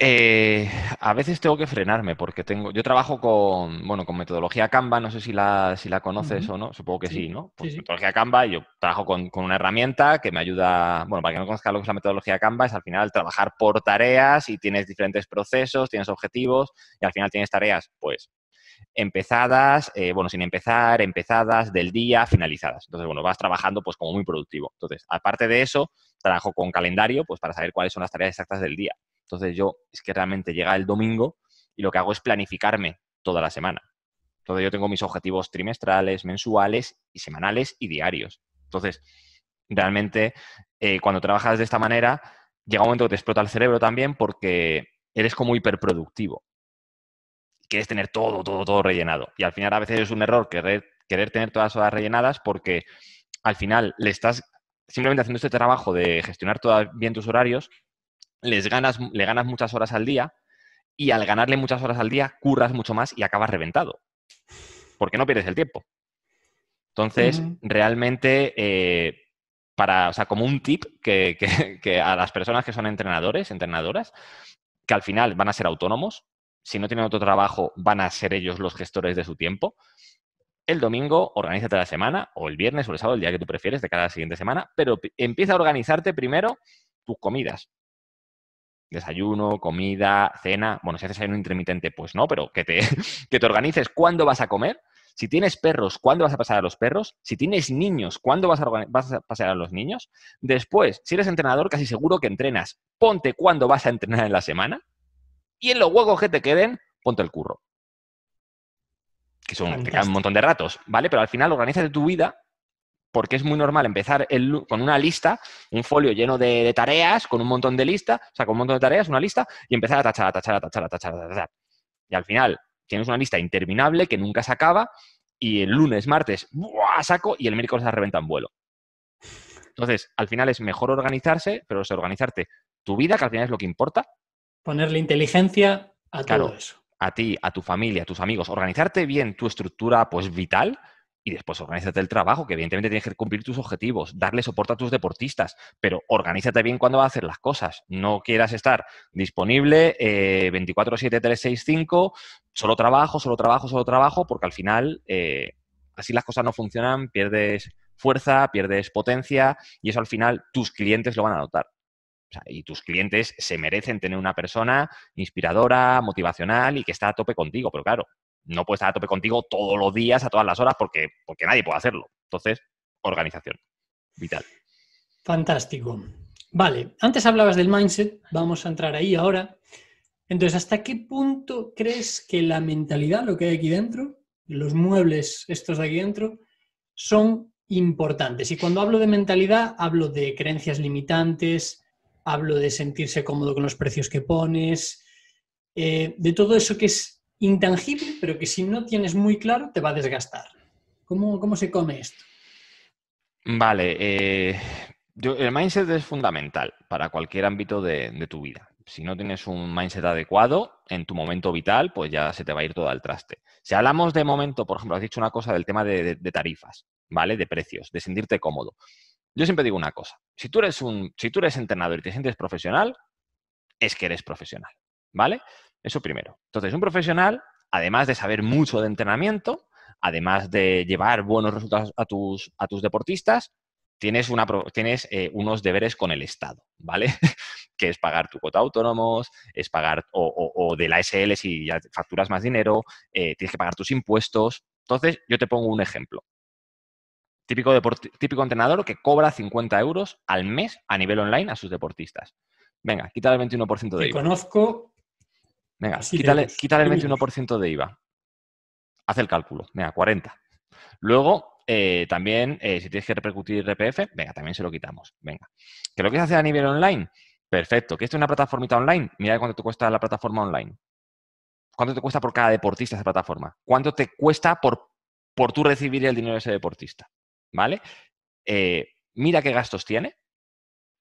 B: Eh, a veces tengo que frenarme porque tengo. Yo trabajo con, bueno, con metodología Canva, no sé si la, si la conoces o no, supongo que sí, ¿no? Pues metodología Canva, yo trabajo con, una herramienta que me ayuda. Bueno, para que no conozca lo que es la metodología Canva, es al final trabajar por tareas y tienes diferentes procesos, tienes objetivos y al final tienes tareas, pues, empezadas, eh, bueno, sin empezar, empezadas, del día, finalizadas. Entonces, bueno, vas trabajando pues como muy productivo. Entonces, aparte de eso, trabajo con calendario, pues para saber cuáles son las tareas exactas del día. Entonces yo es que realmente llega el domingo y lo que hago es planificarme toda la semana. Entonces yo tengo mis objetivos trimestrales, mensuales y semanales y diarios. Entonces, realmente eh, cuando trabajas de esta manera, llega un momento que te explota el cerebro también porque eres como hiperproductivo. Quieres tener todo, todo, todo rellenado. Y al final a veces es un error querer, querer tener todas las horas rellenadas porque al final le estás simplemente haciendo este trabajo de gestionar bien tus horarios, les ganas, le ganas muchas horas al día y al ganarle muchas horas al día curras mucho más y acabas reventado. Porque no pierdes el tiempo. Entonces, realmente, eh, para, o sea, como un tip que, que, a las personas que son entrenadores, entrenadoras, que al final van a ser autónomos, si no tienen otro trabajo, van a ser ellos los gestores de su tiempo. El domingo, organízate la semana, o el viernes o el sábado, el día que tú prefieres de cada siguiente semana, pero empieza a organizarte primero tus comidas desayuno, comida, cena. Bueno, si haces un intermitente, pues no, pero que te, que te organices cuándo vas a comer. Si tienes perros, ¿cuándo vas a pasar a los perros? Si tienes niños, ¿cuándo vas a, vas a pasar a los niños? Después, si eres entrenador, casi seguro que entrenas. Ponte cuándo vas a entrenar en la semana. Y en los huevos que te queden, ponte el curro. Que son un montón de ratos, ¿vale? Pero al final organiza tu vida porque es muy normal empezar con una lista, un folio lleno de, tareas, con un montón de listas, o sea, con un montón de tareas, una lista, y empezar a tachar, a tachar, a tachar, a tachar, a tachar. Y al final tienes una lista interminable que nunca se acaba, y el lunes, martes, ¡buah! saco, y el miércoles se reventa en vuelo. Entonces, al final es mejor organizarse, pero es organizarte tu vida, que al final es lo que importa.
A: Ponerle inteligencia a todo eso.
B: A ti, a tu familia, a tus amigos. Organizarte bien tu estructura, pues vital, y después organízate el trabajo, que evidentemente tienes que cumplir tus objetivos, darle soporte a tus deportistas, pero organízate bien cuando vas a hacer las cosas. No quieras estar disponible 24-7, eh, 365, solo trabajo, solo trabajo, solo trabajo, porque al final eh, así las cosas no funcionan, pierdes fuerza, pierdes potencia y eso al final tus clientes lo van a notar. y tus clientes se merecen tener una persona inspiradora, motivacional y que está a tope contigo, pero claro, no puedes estar a tope contigo todos los días, a todas las horas, porque, porque nadie puede hacerlo. Entonces, organización, vital.
A: Fantástico. Vale, antes hablabas del mindset, vamos a entrar ahí ahora. Entonces, ¿hasta qué punto crees que la mentalidad, lo que hay aquí dentro, los muebles estos de aquí dentro, son importantes? Y cuando hablo de mentalidad, hablo de creencias limitantes, hablo de sentirse cómodo con los precios que pones, eh, de todo eso que es intangible, pero que si no tienes muy claro te va a desgastar. ¿Cómo, cómo se come esto?
B: Vale, eh, el mindset es fundamental para cualquier ámbito de, tu vida. Si no tienes un mindset adecuado en tu momento vital, pues ya se te va a ir todo al traste. Si hablamos de momento, por ejemplo, has dicho una cosa del tema de, de tarifas, ¿vale? De precios, de sentirte cómodo. Yo siempre digo una cosa, si tú eres un, si tú eres entrenador y te sientes profesional, es que eres profesional, ¿vale? Eso primero. Entonces, un profesional, además de saber mucho de entrenamiento, además de llevar buenos resultados a tus, a tus deportistas, tienes, una, tienes eh, unos deberes con el Estado, ¿vale? que es pagar tu cuota autónomos, es pagar, o, de la SL si ya facturas más dinero, eh, tienes que pagar tus impuestos. Entonces, yo te pongo un ejemplo. Típico, típico entrenador que cobra 50 euros al mes a nivel online a sus deportistas. Venga, quita el 21% de
A: IVA. conozco
B: Venga, quítale, el 21% de IVA. Haz el cálculo. Venga, 40. Luego, eh, también, eh, si tienes que repercutir RPF, venga, también se lo quitamos. Venga. ¿Que lo quieres hacer a nivel online? Perfecto. ¿Que esto es una plataformita online? Mira cuánto te cuesta la plataforma online. ¿Cuánto te cuesta por cada deportista esa plataforma? ¿Cuánto te cuesta por, por tú recibir el dinero de ese deportista? ¿Vale? Eh, mira qué gastos tiene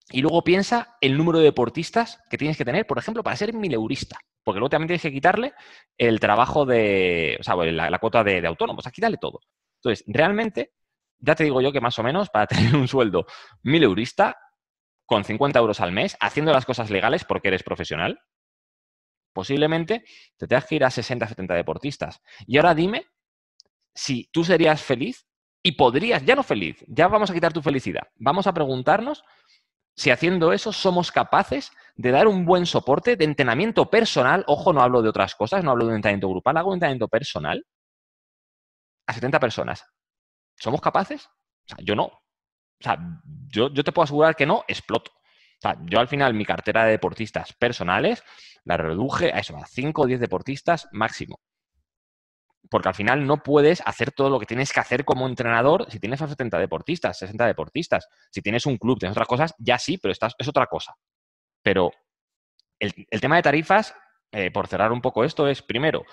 B: y luego piensa el número de deportistas que tienes que tener, por ejemplo, para ser mileurista. Porque luego también tienes que quitarle el trabajo de, o sea, la, cuota de, autónomos, aquí dale todo. Entonces, realmente, ya te digo yo que más o menos para tener un sueldo mileurista, con 50 euros al mes, haciendo las cosas legales porque eres profesional, posiblemente te tengas que ir a 60, 70 deportistas. Y ahora dime si tú serías feliz y podrías, ya no feliz, ya vamos a quitar tu felicidad. Vamos a preguntarnos si haciendo eso somos capaces de dar un buen soporte de entrenamiento personal, ojo, no hablo de otras cosas, no hablo de entrenamiento grupal, hago entrenamiento personal a 70 personas. ¿Somos capaces? O sea, yo no. O sea, yo, yo te puedo asegurar que no, exploto. O sea, yo al final mi cartera de deportistas personales la reduje a eso, a 5 o 10 deportistas máximo porque al final no puedes hacer todo lo que tienes que hacer como entrenador si tienes a 70 deportistas, 60 deportistas. Si tienes un club, tienes otras cosas, ya sí, pero estás, es otra cosa. Pero el, tema de tarifas, eh, por cerrar un poco esto, es primero,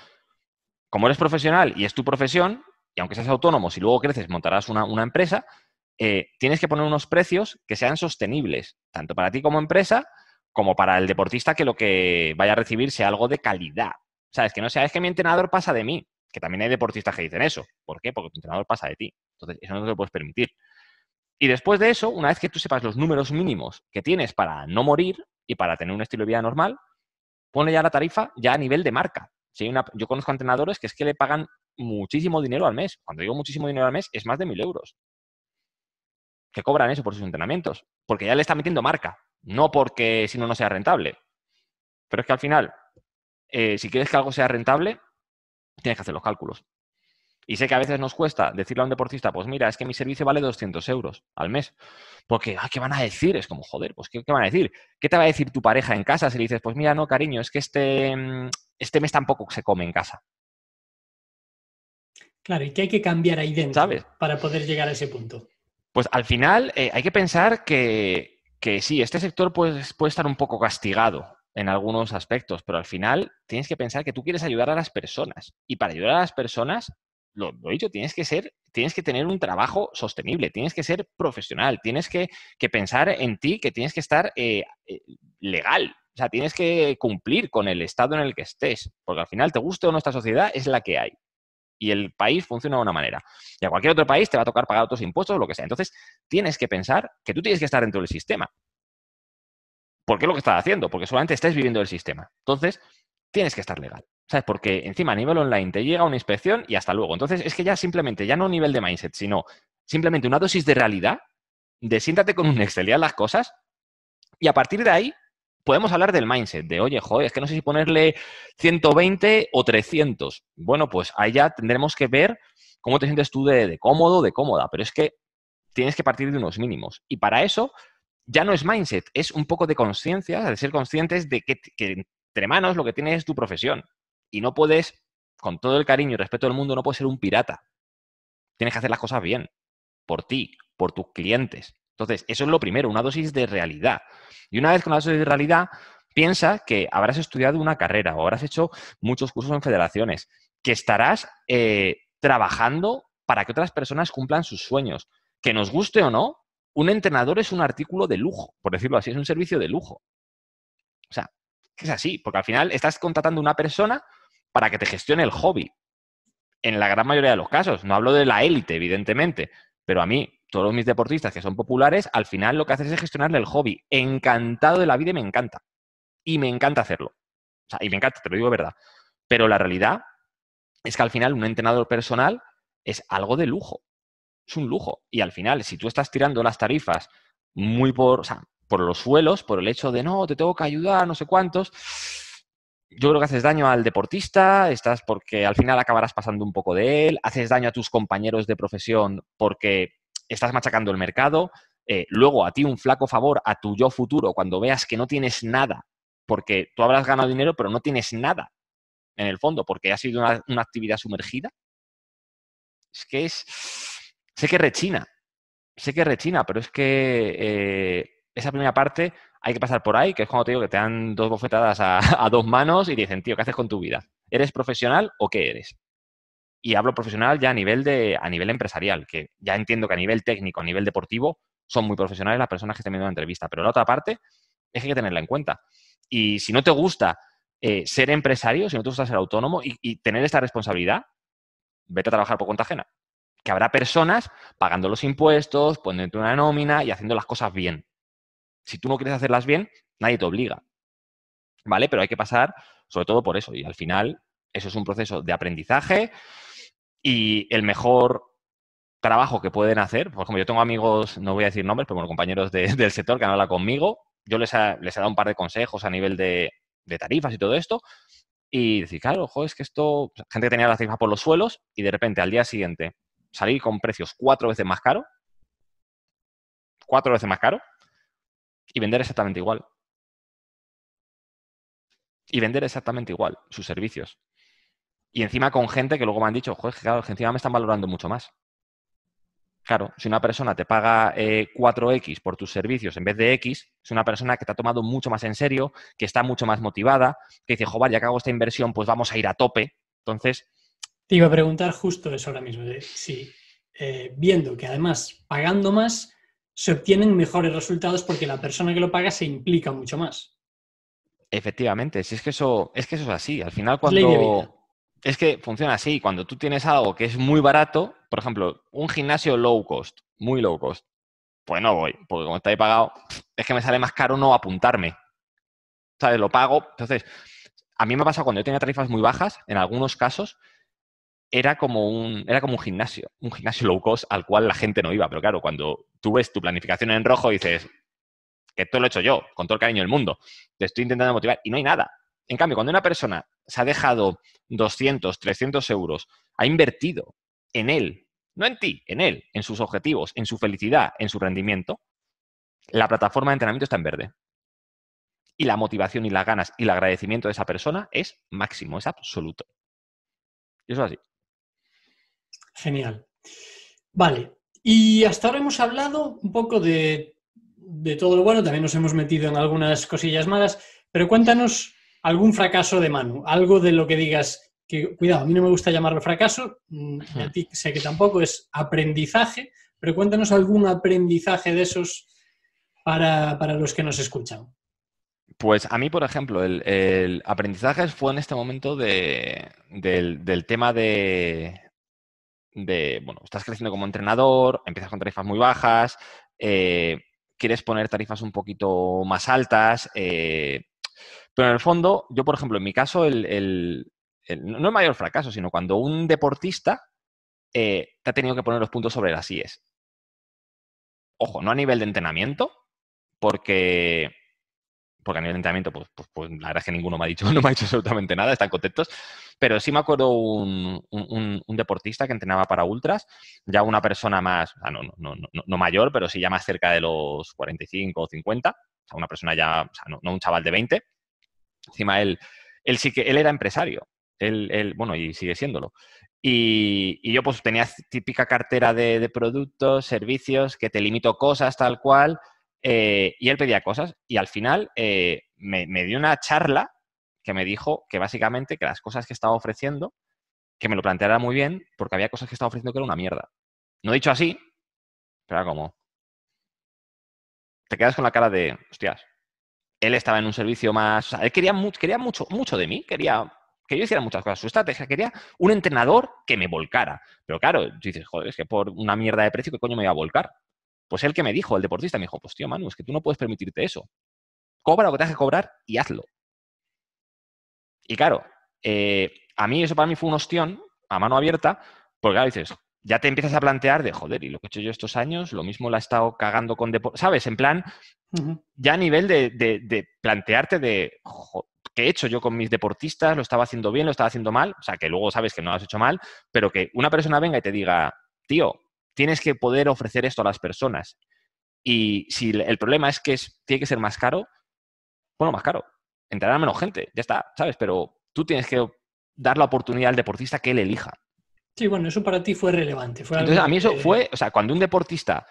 B: como eres profesional y es tu profesión, y aunque seas autónomo, si luego creces, montarás una, empresa, eh, tienes que poner unos precios que sean sostenibles, tanto para ti como empresa, como para el deportista que lo que vaya a recibir sea algo de calidad. O sea, es que no sea, es que mi entrenador pasa de mí que también hay deportistas que dicen eso. ¿Por qué? Porque tu entrenador pasa de ti. Entonces, eso no te lo puedes permitir. Y después de eso, una vez que tú sepas los números mínimos que tienes para no morir y para tener un estilo de vida normal, pone ya la tarifa ya a nivel de marca. Si una, yo conozco entrenadores que es que le pagan muchísimo dinero al mes. Cuando digo muchísimo dinero al mes, es más de mil euros. Que cobran eso por sus entrenamientos. Porque ya le está metiendo marca. No porque si no, no sea rentable. Pero es que al final, eh, si quieres que algo sea rentable, tienes que hacer los cálculos. Y sé que a veces nos cuesta decirle a un deportista, pues mira, es que mi servicio vale 200 euros al mes. Porque, ¿qué van a decir? Es como, joder, pues ¿qué, van a decir? ¿Qué te va a decir tu pareja en casa si le dices, pues mira, no, cariño, es que este, este mes tampoco se come en casa?
A: Claro, y que hay que cambiar ahí dentro ¿Sabes? para poder llegar a ese punto.
B: Pues al final eh, hay que pensar que, que sí, este sector puede estar un poco castigado en algunos aspectos, pero al final tienes que pensar que tú quieres ayudar a las personas. Y para ayudar a las personas, lo, he dicho, tienes que ser, tienes que tener un trabajo sostenible, tienes que ser profesional, tienes que, pensar en ti, que tienes que estar eh, eh, legal. O sea, tienes que cumplir con el estado en el que estés, porque al final, te guste o no esta sociedad, es la que hay. Y el país funciona de una manera. Y a cualquier otro país te va a tocar pagar otros impuestos o lo que sea. Entonces, tienes que pensar que tú tienes que estar dentro del sistema. ¿Por qué lo que estás haciendo? Porque solamente estás viviendo el sistema. Entonces, tienes que estar legal. ¿Sabes? Porque encima a nivel online te llega una inspección y hasta luego. Entonces, es que ya simplemente, ya no nivel de mindset, sino simplemente una dosis de realidad, de siéntate con un Excel y haz las cosas, y a partir de ahí podemos hablar del mindset, de, oye, joder, es que no sé si ponerle 120 o 300. Bueno, pues ahí ya tendremos que ver cómo te sientes tú de, de cómodo, de cómoda, pero es que tienes que partir de unos mínimos. Y para eso ya no es mindset, es un poco de conciencia, de ser conscientes de que, entre manos lo que tienes es tu profesión. Y no puedes, con todo el cariño y respeto del mundo, no puedes ser un pirata. Tienes que hacer las cosas bien, por ti, por tus clientes. Entonces, eso es lo primero, una dosis de realidad. Y una vez con la dosis de realidad, piensa que habrás estudiado una carrera o habrás hecho muchos cursos en federaciones, que estarás eh, trabajando para que otras personas cumplan sus sueños. Que nos guste o no, un entrenador es un artículo de lujo, por decirlo así, es un servicio de lujo. O sea, es así, porque al final estás contratando una persona para que te gestione el hobby. En la gran mayoría de los casos, no hablo de la élite, evidentemente, pero a mí, todos mis deportistas que son populares, al final lo que haces es gestionarle el hobby. Encantado de la vida y me encanta. Y me encanta hacerlo. O sea, y me encanta, te lo digo verdad. Pero la realidad es que al final un entrenador personal es algo de lujo es un lujo. Y al final, si tú estás tirando las tarifas muy por, por los suelos, por el hecho de no, te tengo que ayudar, no sé cuántos, yo creo que haces daño al deportista, estás porque al final acabarás pasando un poco de él, haces daño a tus compañeros de profesión porque estás machacando el mercado, eh, luego a ti un flaco favor a tu yo futuro cuando veas que no tienes nada, porque tú habrás ganado dinero pero no tienes nada en el fondo, porque ha sido una, una actividad sumergida. Es que es Sé que rechina, sé que rechina, pero es que eh, esa primera parte hay que pasar por ahí, que es cuando te digo que te dan dos bofetadas a, dos manos y dicen, tío, ¿qué haces con tu vida? ¿Eres profesional o qué eres? Y hablo profesional ya a nivel, de, a nivel empresarial, que ya entiendo que a nivel técnico, a nivel deportivo, son muy profesionales las personas que estén viendo la entrevista, pero la otra parte es que hay que tenerla en cuenta. Y si no te gusta eh, ser empresario, si no te gusta ser autónomo y, tener esta responsabilidad, vete a trabajar por cuenta ajena. Que habrá personas pagando los impuestos, poniendo una nómina y haciendo las cosas bien. Si tú no quieres hacerlas bien, nadie te obliga. ¿Vale? Pero hay que pasar sobre todo por eso. Y al final, eso es un proceso de aprendizaje y el mejor trabajo que pueden hacer, por ejemplo, yo tengo amigos, no voy a decir nombres, pero bueno, compañeros del sector que han hablado conmigo, yo les, he dado un par de consejos a nivel de, de tarifas y todo esto. Y decir, claro, ojo, es que esto, gente que tenía las tarifas por los suelos y de repente al día siguiente salir con precios cuatro veces más caro, cuatro veces más caro, y vender exactamente igual. Y vender exactamente igual sus servicios. Y encima con gente que luego me han dicho, joder, claro, que encima me están valorando mucho más. Claro, si una persona te paga 4X eh, por tus servicios en vez de X, es una persona que te ha tomado mucho más en serio, que está mucho más motivada, que dice, joder, ya que hago esta inversión, pues vamos a ir a tope. Entonces...
A: Te iba a preguntar justo eso ahora mismo, si eh, viendo que además pagando más se obtienen mejores resultados porque la persona que lo paga se implica mucho más.
B: Efectivamente, si es que eso es que eso es así. Al final cuando es que funciona así. Cuando tú tienes algo que es muy barato, por ejemplo, un gimnasio low cost, muy low cost, pues no voy, porque como está ahí pagado, es que me sale más caro no apuntarme. ¿Sabes? Lo pago. Entonces, a mí me ha pasado cuando yo tenía tarifas muy bajas, en algunos casos, era como un, era como un gimnasio, un gimnasio low cost al cual la gente no iba. Pero claro, cuando tú ves tu planificación en rojo dices, que esto lo he hecho yo, con todo el cariño del mundo, te estoy intentando motivar y no hay nada. En cambio, cuando una persona se ha dejado 200, 300 euros, ha invertido en él, no en ti, en él, en sus objetivos, en su felicidad, en su rendimiento, la plataforma de entrenamiento está en verde. Y la motivación y las ganas y el agradecimiento de esa persona es máximo, es absoluto. Y eso es así.
A: Genial. Vale. Y hasta ahora hemos hablado un poco de, de todo lo bueno, también nos hemos metido en algunas cosillas malas, pero cuéntanos algún fracaso de Manu, algo de lo que digas que, cuidado, a mí no me gusta llamarlo fracaso, mm, a ti sé que tampoco es aprendizaje, pero cuéntanos algún aprendizaje de esos para, los que nos escuchan.
B: Pues a mí, por ejemplo, el, aprendizaje fue en este momento del, tema de, de, bueno, estás creciendo como entrenador, empiezas con tarifas muy bajas, eh, quieres poner tarifas un poquito más altas, eh, pero en el fondo, yo, por ejemplo, en mi caso, el, no el mayor fracaso, sino cuando un deportista eh, te ha tenido que poner los puntos sobre las IES. Ojo, no a nivel de entrenamiento, porque, porque a nivel de entrenamiento, pues, pues, pues, la verdad es que ninguno me ha dicho, no me ha dicho absolutamente nada, están contentos. Pero sí me acuerdo un, un, deportista que entrenaba para ultras, ya una persona más, no, no, no, no, mayor, pero sí ya más cerca de los 45 o 50, o sea, una persona ya, o no, un chaval de 20, Encima él, él sí que él era empresario. Él, bueno, y sigue siéndolo. Y, yo pues tenía típica cartera de, productos, servicios, que te limito cosas tal cual, eh, y él pedía cosas. Y al final eh, me, dio una charla que me dijo que básicamente que las cosas que estaba ofreciendo, que me lo planteara muy bien, porque había cosas que estaba ofreciendo que era una mierda. No dicho así, pero era como... Te quedas con la cara de, hostias, él estaba en un servicio más. él quería, quería mucho, mucho de mí, quería que yo hiciera muchas cosas. Su estrategia quería un entrenador que me volcara. Pero claro, tú dices, joder, es que por una mierda de precio, ¿qué coño me iba a volcar? Pues él que me dijo, el deportista, me dijo, pues tío, Manu, es que tú no puedes permitirte eso. Cobra lo que te que cobrar y hazlo. Y claro, eh, a mí eso para mí fue un ostión a mano abierta, porque claro, dices, ya te empiezas a plantear de, joder, y lo que he hecho yo estos años, lo mismo la he estado cagando con deporte, ¿sabes? En plan, ya a nivel de, plantearte de, ¿qué he hecho yo con mis deportistas? ¿Lo estaba haciendo bien? ¿Lo estaba haciendo mal? O sea, que luego sabes que no lo has hecho mal, pero que una persona venga y te diga, tío, tienes que poder ofrecer esto a las personas. Y si el problema es que tiene que ser más caro, bueno, más caro. Entrará menos gente, ya está, ¿sabes? Pero tú tienes que dar la oportunidad al deportista que él elija.
A: Sí, bueno, eso para ti fue relevante.
B: Entonces, a mí eso fue, o sea, cuando un deportista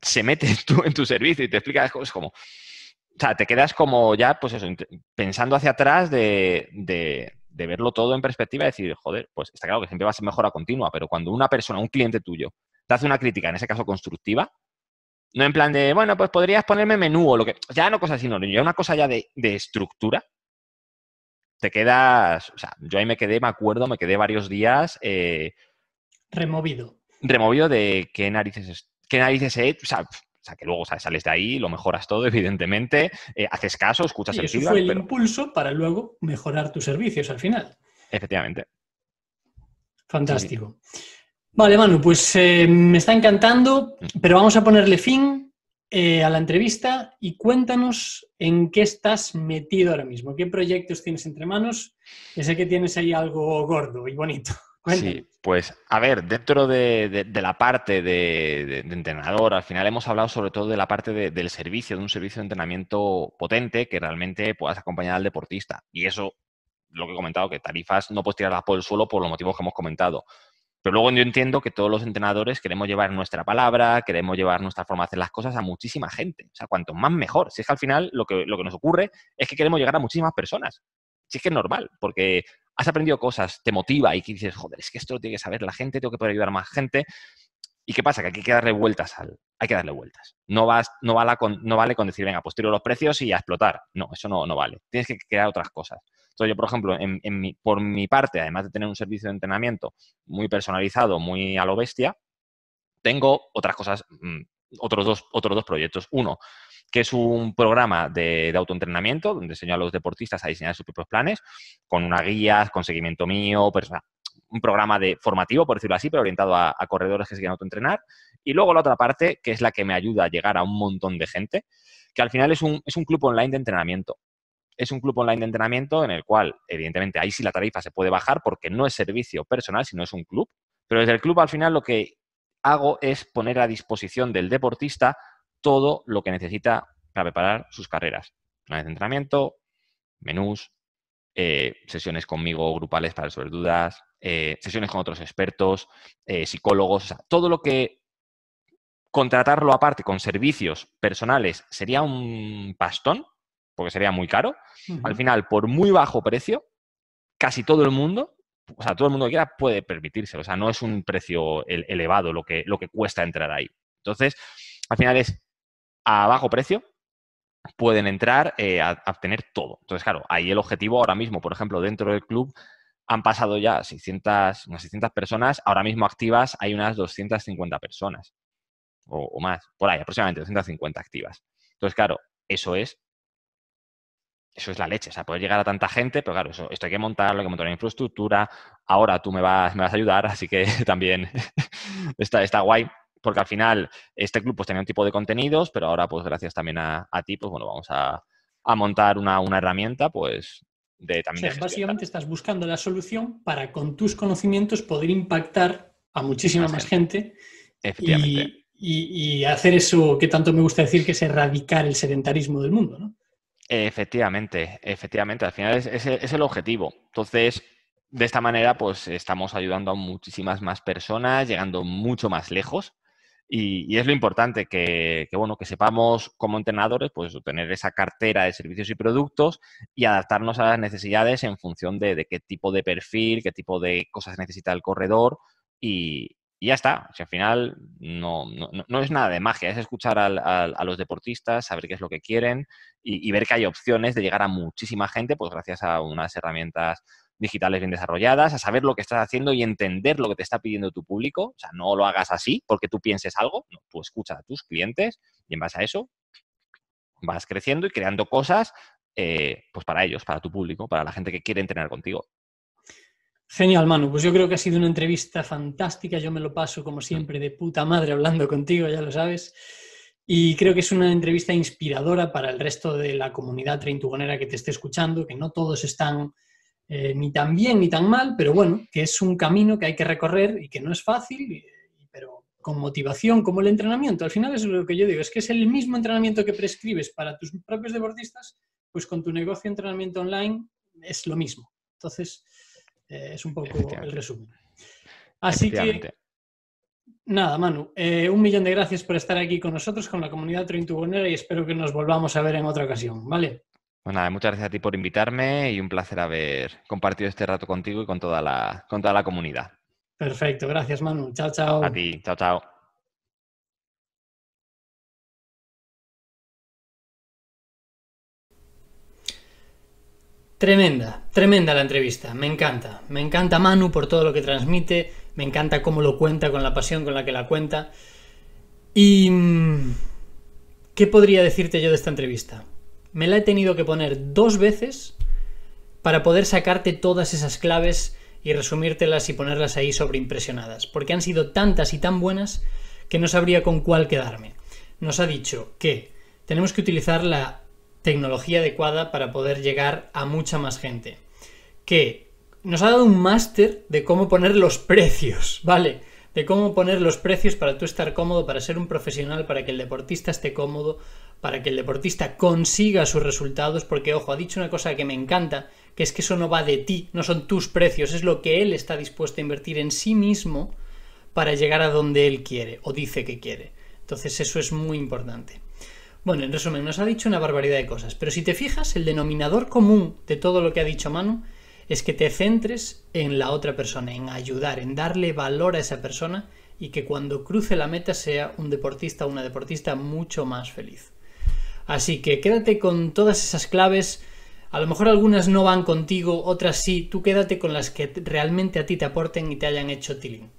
B: se mete en tu, en tu servicio y te explica cosas como, o sea, te quedas como ya, pues eso, pensando hacia atrás de, de, verlo todo en perspectiva y decir, joder, pues está claro que siempre va a ser mejora continua, pero cuando una persona, un cliente tuyo, te hace una crítica, en ese caso constructiva, No en plan de, bueno, pues podrías ponerme menú o lo que. Ya no cosas así, no, ya una cosa ya de, estructura. Te quedas. O sea, yo ahí me quedé, me acuerdo, me quedé varios días. Eh,
A: removido.
B: Removido de qué narices, qué narices he. O sea, o sea, que luego sales de ahí, lo mejoras todo, evidentemente, eh, haces caso, escuchas el
A: eso fue el impulso para luego mejorar tus servicios al final.
B: Efectivamente.
A: Fantástico. Vale, Manu, pues eh, me está encantando, mm. pero vamos a ponerle fin eh, a la entrevista y cuéntanos en qué estás metido ahora mismo, qué proyectos tienes entre manos, que sé que tienes ahí algo gordo y bonito.
B: Sí, pues a ver, dentro de, la parte de, entrenador, al final hemos hablado sobre todo de la parte del servicio, de un servicio de entrenamiento potente que realmente puedas acompañar al deportista. Y eso, lo que he comentado, que tarifas no puedes tirarlas por el suelo por los motivos que hemos comentado. Pero luego yo entiendo que todos los entrenadores queremos llevar nuestra palabra, queremos llevar nuestra forma de hacer las cosas a muchísima gente. O sea, cuanto más mejor. Si es que al final lo que, lo que nos ocurre es que queremos llegar a muchísimas personas. Si es que es normal, porque has aprendido cosas, te motiva y que dices, joder, es que esto lo tiene que saber la gente, tengo que poder ayudar a más gente. ¿Y qué pasa? Que aquí hay que darle vueltas al. Hay que darle vueltas. No, vas, no, vale con, no vale con decir, venga, pues tiro los precios y a explotar. No, eso no, no vale. Tienes que crear otras cosas. Entonces, yo, por ejemplo, en, mi, por mi parte, además de tener un servicio de entrenamiento muy personalizado, muy a lo bestia, tengo otras cosas, mm, otros, dos, otros dos proyectos. Uno, que es un programa de, autoentrenamiento donde enseño a los deportistas a diseñar sus propios planes con una guía, con seguimiento mío, pues, un programa de formativo, por decirlo así, pero orientado a, corredores que se quieren autoentrenar. Y luego la otra parte, que es la que me ayuda a llegar a un montón de gente, que al final es un, es un club online de entrenamiento es un club online de entrenamiento en el cual, evidentemente, ahí sí la tarifa se puede bajar porque no es servicio personal, sino es un club. Pero desde el club, al final, lo que hago es poner a disposición del deportista todo lo que necesita para preparar sus carreras. Planes de entrenamiento, menús, eh, sesiones conmigo grupales para resolver dudas, eh, sesiones con otros expertos, eh, psicólogos, o sea, todo lo que contratarlo aparte con servicios personales sería un pastón, porque sería muy caro. Al final, por muy bajo precio, casi todo el mundo, o sea, todo el mundo que quiera puede permitirse. O sea, no es un precio elevado lo que, lo que cuesta entrar ahí. Entonces, al final es a bajo precio, pueden entrar eh, a, obtener todo. Entonces, claro, ahí el objetivo ahora mismo, por ejemplo, dentro del club han pasado ya 600, unas 600 personas, ahora mismo activas hay unas 250 personas o, o más, por ahí, aproximadamente 250 activas. Entonces, claro, eso es eso es la leche, o sea, poder llegar a tanta gente, pero claro, eso, esto hay que montarlo, hay que montar la infraestructura, ahora tú me vas, me vas a ayudar, así que también está, está guay, porque al final este club pues tenía un tipo de contenidos, pero ahora pues gracias también a, ti, pues bueno, vamos a, montar una, herramienta pues de también...
A: O sea, básicamente estás buscando la solución para con tus conocimientos poder impactar a muchísima más, gente,
B: Efectivamente.
A: Y, y, hacer eso que tanto me gusta decir que es erradicar el sedentarismo del mundo, ¿no?
B: Efectivamente, efectivamente, al final es, es, el objetivo. Entonces, de esta manera, pues estamos ayudando a muchísimas más personas, llegando mucho más lejos. Y, es lo importante que, bueno, que sepamos como entrenadores, pues tener esa cartera de servicios y productos y adaptarnos a las necesidades en función de, qué tipo de perfil, qué tipo de cosas necesita el corredor y, y ya está. O al final no, no, es nada de magia, es escuchar a los deportistas, saber qué es lo que quieren y, ver que hay opciones de llegar a muchísima gente, pues gracias a unas herramientas digitales bien desarrolladas, a saber lo que estás haciendo y entender lo que te está pidiendo tu público. O sea, no lo hagas así porque tú pienses algo, no, tú escucha a tus clientes y en base a eso vas creciendo y creando cosas eh, pues para ellos, para tu público, para la gente que quiere entrenar contigo.
A: Genial, Manu. Pues yo creo que ha sido una entrevista fantástica. Yo me lo paso, como siempre, de puta madre hablando contigo, ya lo sabes. Y creo que es una entrevista inspiradora para el resto de la comunidad treintugonera que te esté escuchando, que no todos están eh, ni tan bien ni tan mal, pero bueno, que es un camino que hay que recorrer y que no es fácil, pero con motivación, como el entrenamiento. Al final es lo que yo digo, es que es el mismo entrenamiento que prescribes para tus propios deportistas, pues con tu negocio de entrenamiento online es lo mismo. Entonces, eh, es un poco el resumen. Así que, nada, Manu, eh, un millón de gracias por estar aquí con nosotros, con la comunidad Trointubonera y espero que nos volvamos a ver en otra ocasión, ¿vale?
B: Pues muchas gracias a ti por invitarme y un placer haber compartido este rato contigo y con toda la, con toda la comunidad.
A: Perfecto, gracias Manu. Chao, chao.
B: A ti, chao, chao.
A: Tremenda, tremenda la entrevista, me encanta. Me encanta Manu por todo lo que transmite, me encanta cómo lo cuenta, con la pasión con la que la cuenta. ¿Y mm, qué podría decirte yo de esta entrevista? Me la he tenido que poner dos veces para poder sacarte todas esas claves y resumírtelas y ponerlas ahí sobreimpresionadas, porque han sido tantas y tan buenas que no sabría con cuál quedarme. Nos ha dicho que tenemos que utilizar la tecnología adecuada para poder llegar a mucha más gente. Que nos ha dado un máster de cómo poner los precios, ¿vale? De cómo poner los precios para tú estar cómodo, para ser un profesional, para que el deportista esté cómodo, para que el deportista consiga sus resultados, porque ojo, ha dicho una cosa que me encanta, que es que eso no va de ti, no son tus precios, es lo que él está dispuesto a invertir en sí mismo para llegar a donde él quiere o dice que quiere. Entonces eso es muy importante. Bueno, en resumen, nos ha dicho una barbaridad de cosas, pero si te fijas, el denominador común de todo lo que ha dicho Manu es que te centres en la otra persona, en ayudar, en darle valor a esa persona y que cuando cruce la meta sea un deportista o una deportista mucho más feliz. Así que quédate con todas esas claves, a lo mejor algunas no van contigo, otras sí, tú quédate con las que realmente a ti te aporten y te hayan hecho tilín.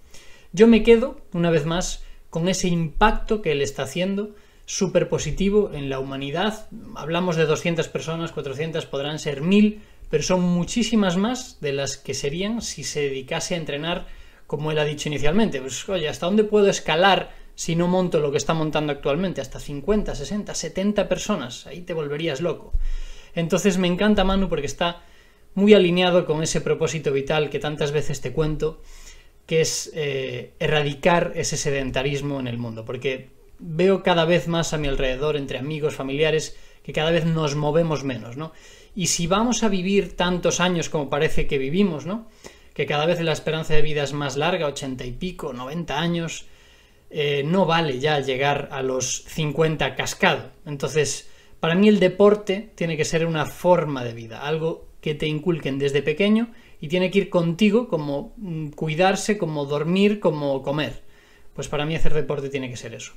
A: Yo me quedo, una vez más, con ese impacto que él está haciendo, súper positivo en la humanidad. Hablamos de 200 personas, 400, podrán ser 1000, pero son muchísimas más de las que serían si se dedicase a entrenar como él ha dicho inicialmente. Pues oye, ¿hasta dónde puedo escalar si no monto lo que está montando actualmente? Hasta 50, 60, 70 personas. Ahí te volverías loco. Entonces me encanta Manu porque está muy alineado con ese propósito vital que tantas veces te cuento, que es eh, erradicar ese sedentarismo en el mundo. Porque veo cada vez más a mi alrededor, entre amigos, familiares, que cada vez nos movemos menos, ¿no? Y si vamos a vivir tantos años como parece que vivimos, ¿no? Que cada vez la esperanza de vida es más larga, ochenta y pico, 90 años, eh, no vale ya llegar a los 50 cascado. Entonces, para mí el deporte tiene que ser una forma de vida, algo que te inculquen desde pequeño y tiene que ir contigo como mm, cuidarse, como dormir, como comer. Pues para mí hacer deporte tiene que ser eso.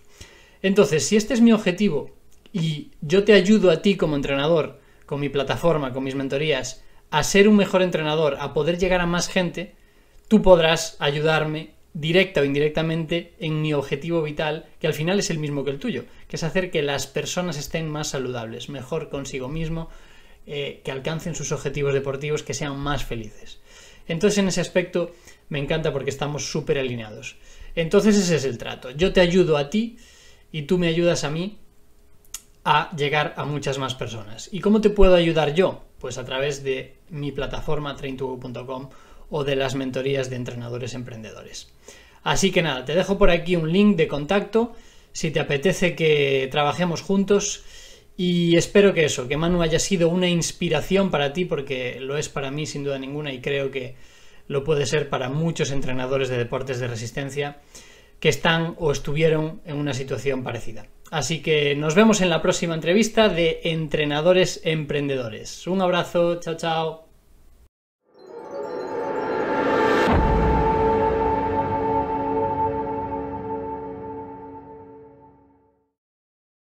A: Entonces, si este es mi objetivo y yo te ayudo a ti como entrenador, con mi plataforma, con mis mentorías, a ser un mejor entrenador, a poder llegar a más gente, tú podrás ayudarme directa o indirectamente en mi objetivo vital, que al final es el mismo que el tuyo, que es hacer que las personas estén más saludables, mejor consigo mismo, eh, que alcancen sus objetivos deportivos, que sean más felices. Entonces en ese aspecto me encanta porque estamos súper alineados. Entonces ese es el trato. Yo te ayudo a ti y tú me ayudas a mí a llegar a muchas más personas. ¿Y cómo te puedo ayudar yo? Pues a través de mi plataforma traintogo.com o de las mentorías de entrenadores emprendedores. Así que nada, te dejo por aquí un link de contacto si te apetece que trabajemos juntos y espero que eso, que Manu haya sido una inspiración para ti porque lo es para mí sin duda ninguna y creo que lo puede ser para muchos entrenadores de deportes de resistencia que están o estuvieron en una situación parecida. Así que nos vemos en la próxima entrevista de Entrenadores Emprendedores. Un abrazo, chao chao.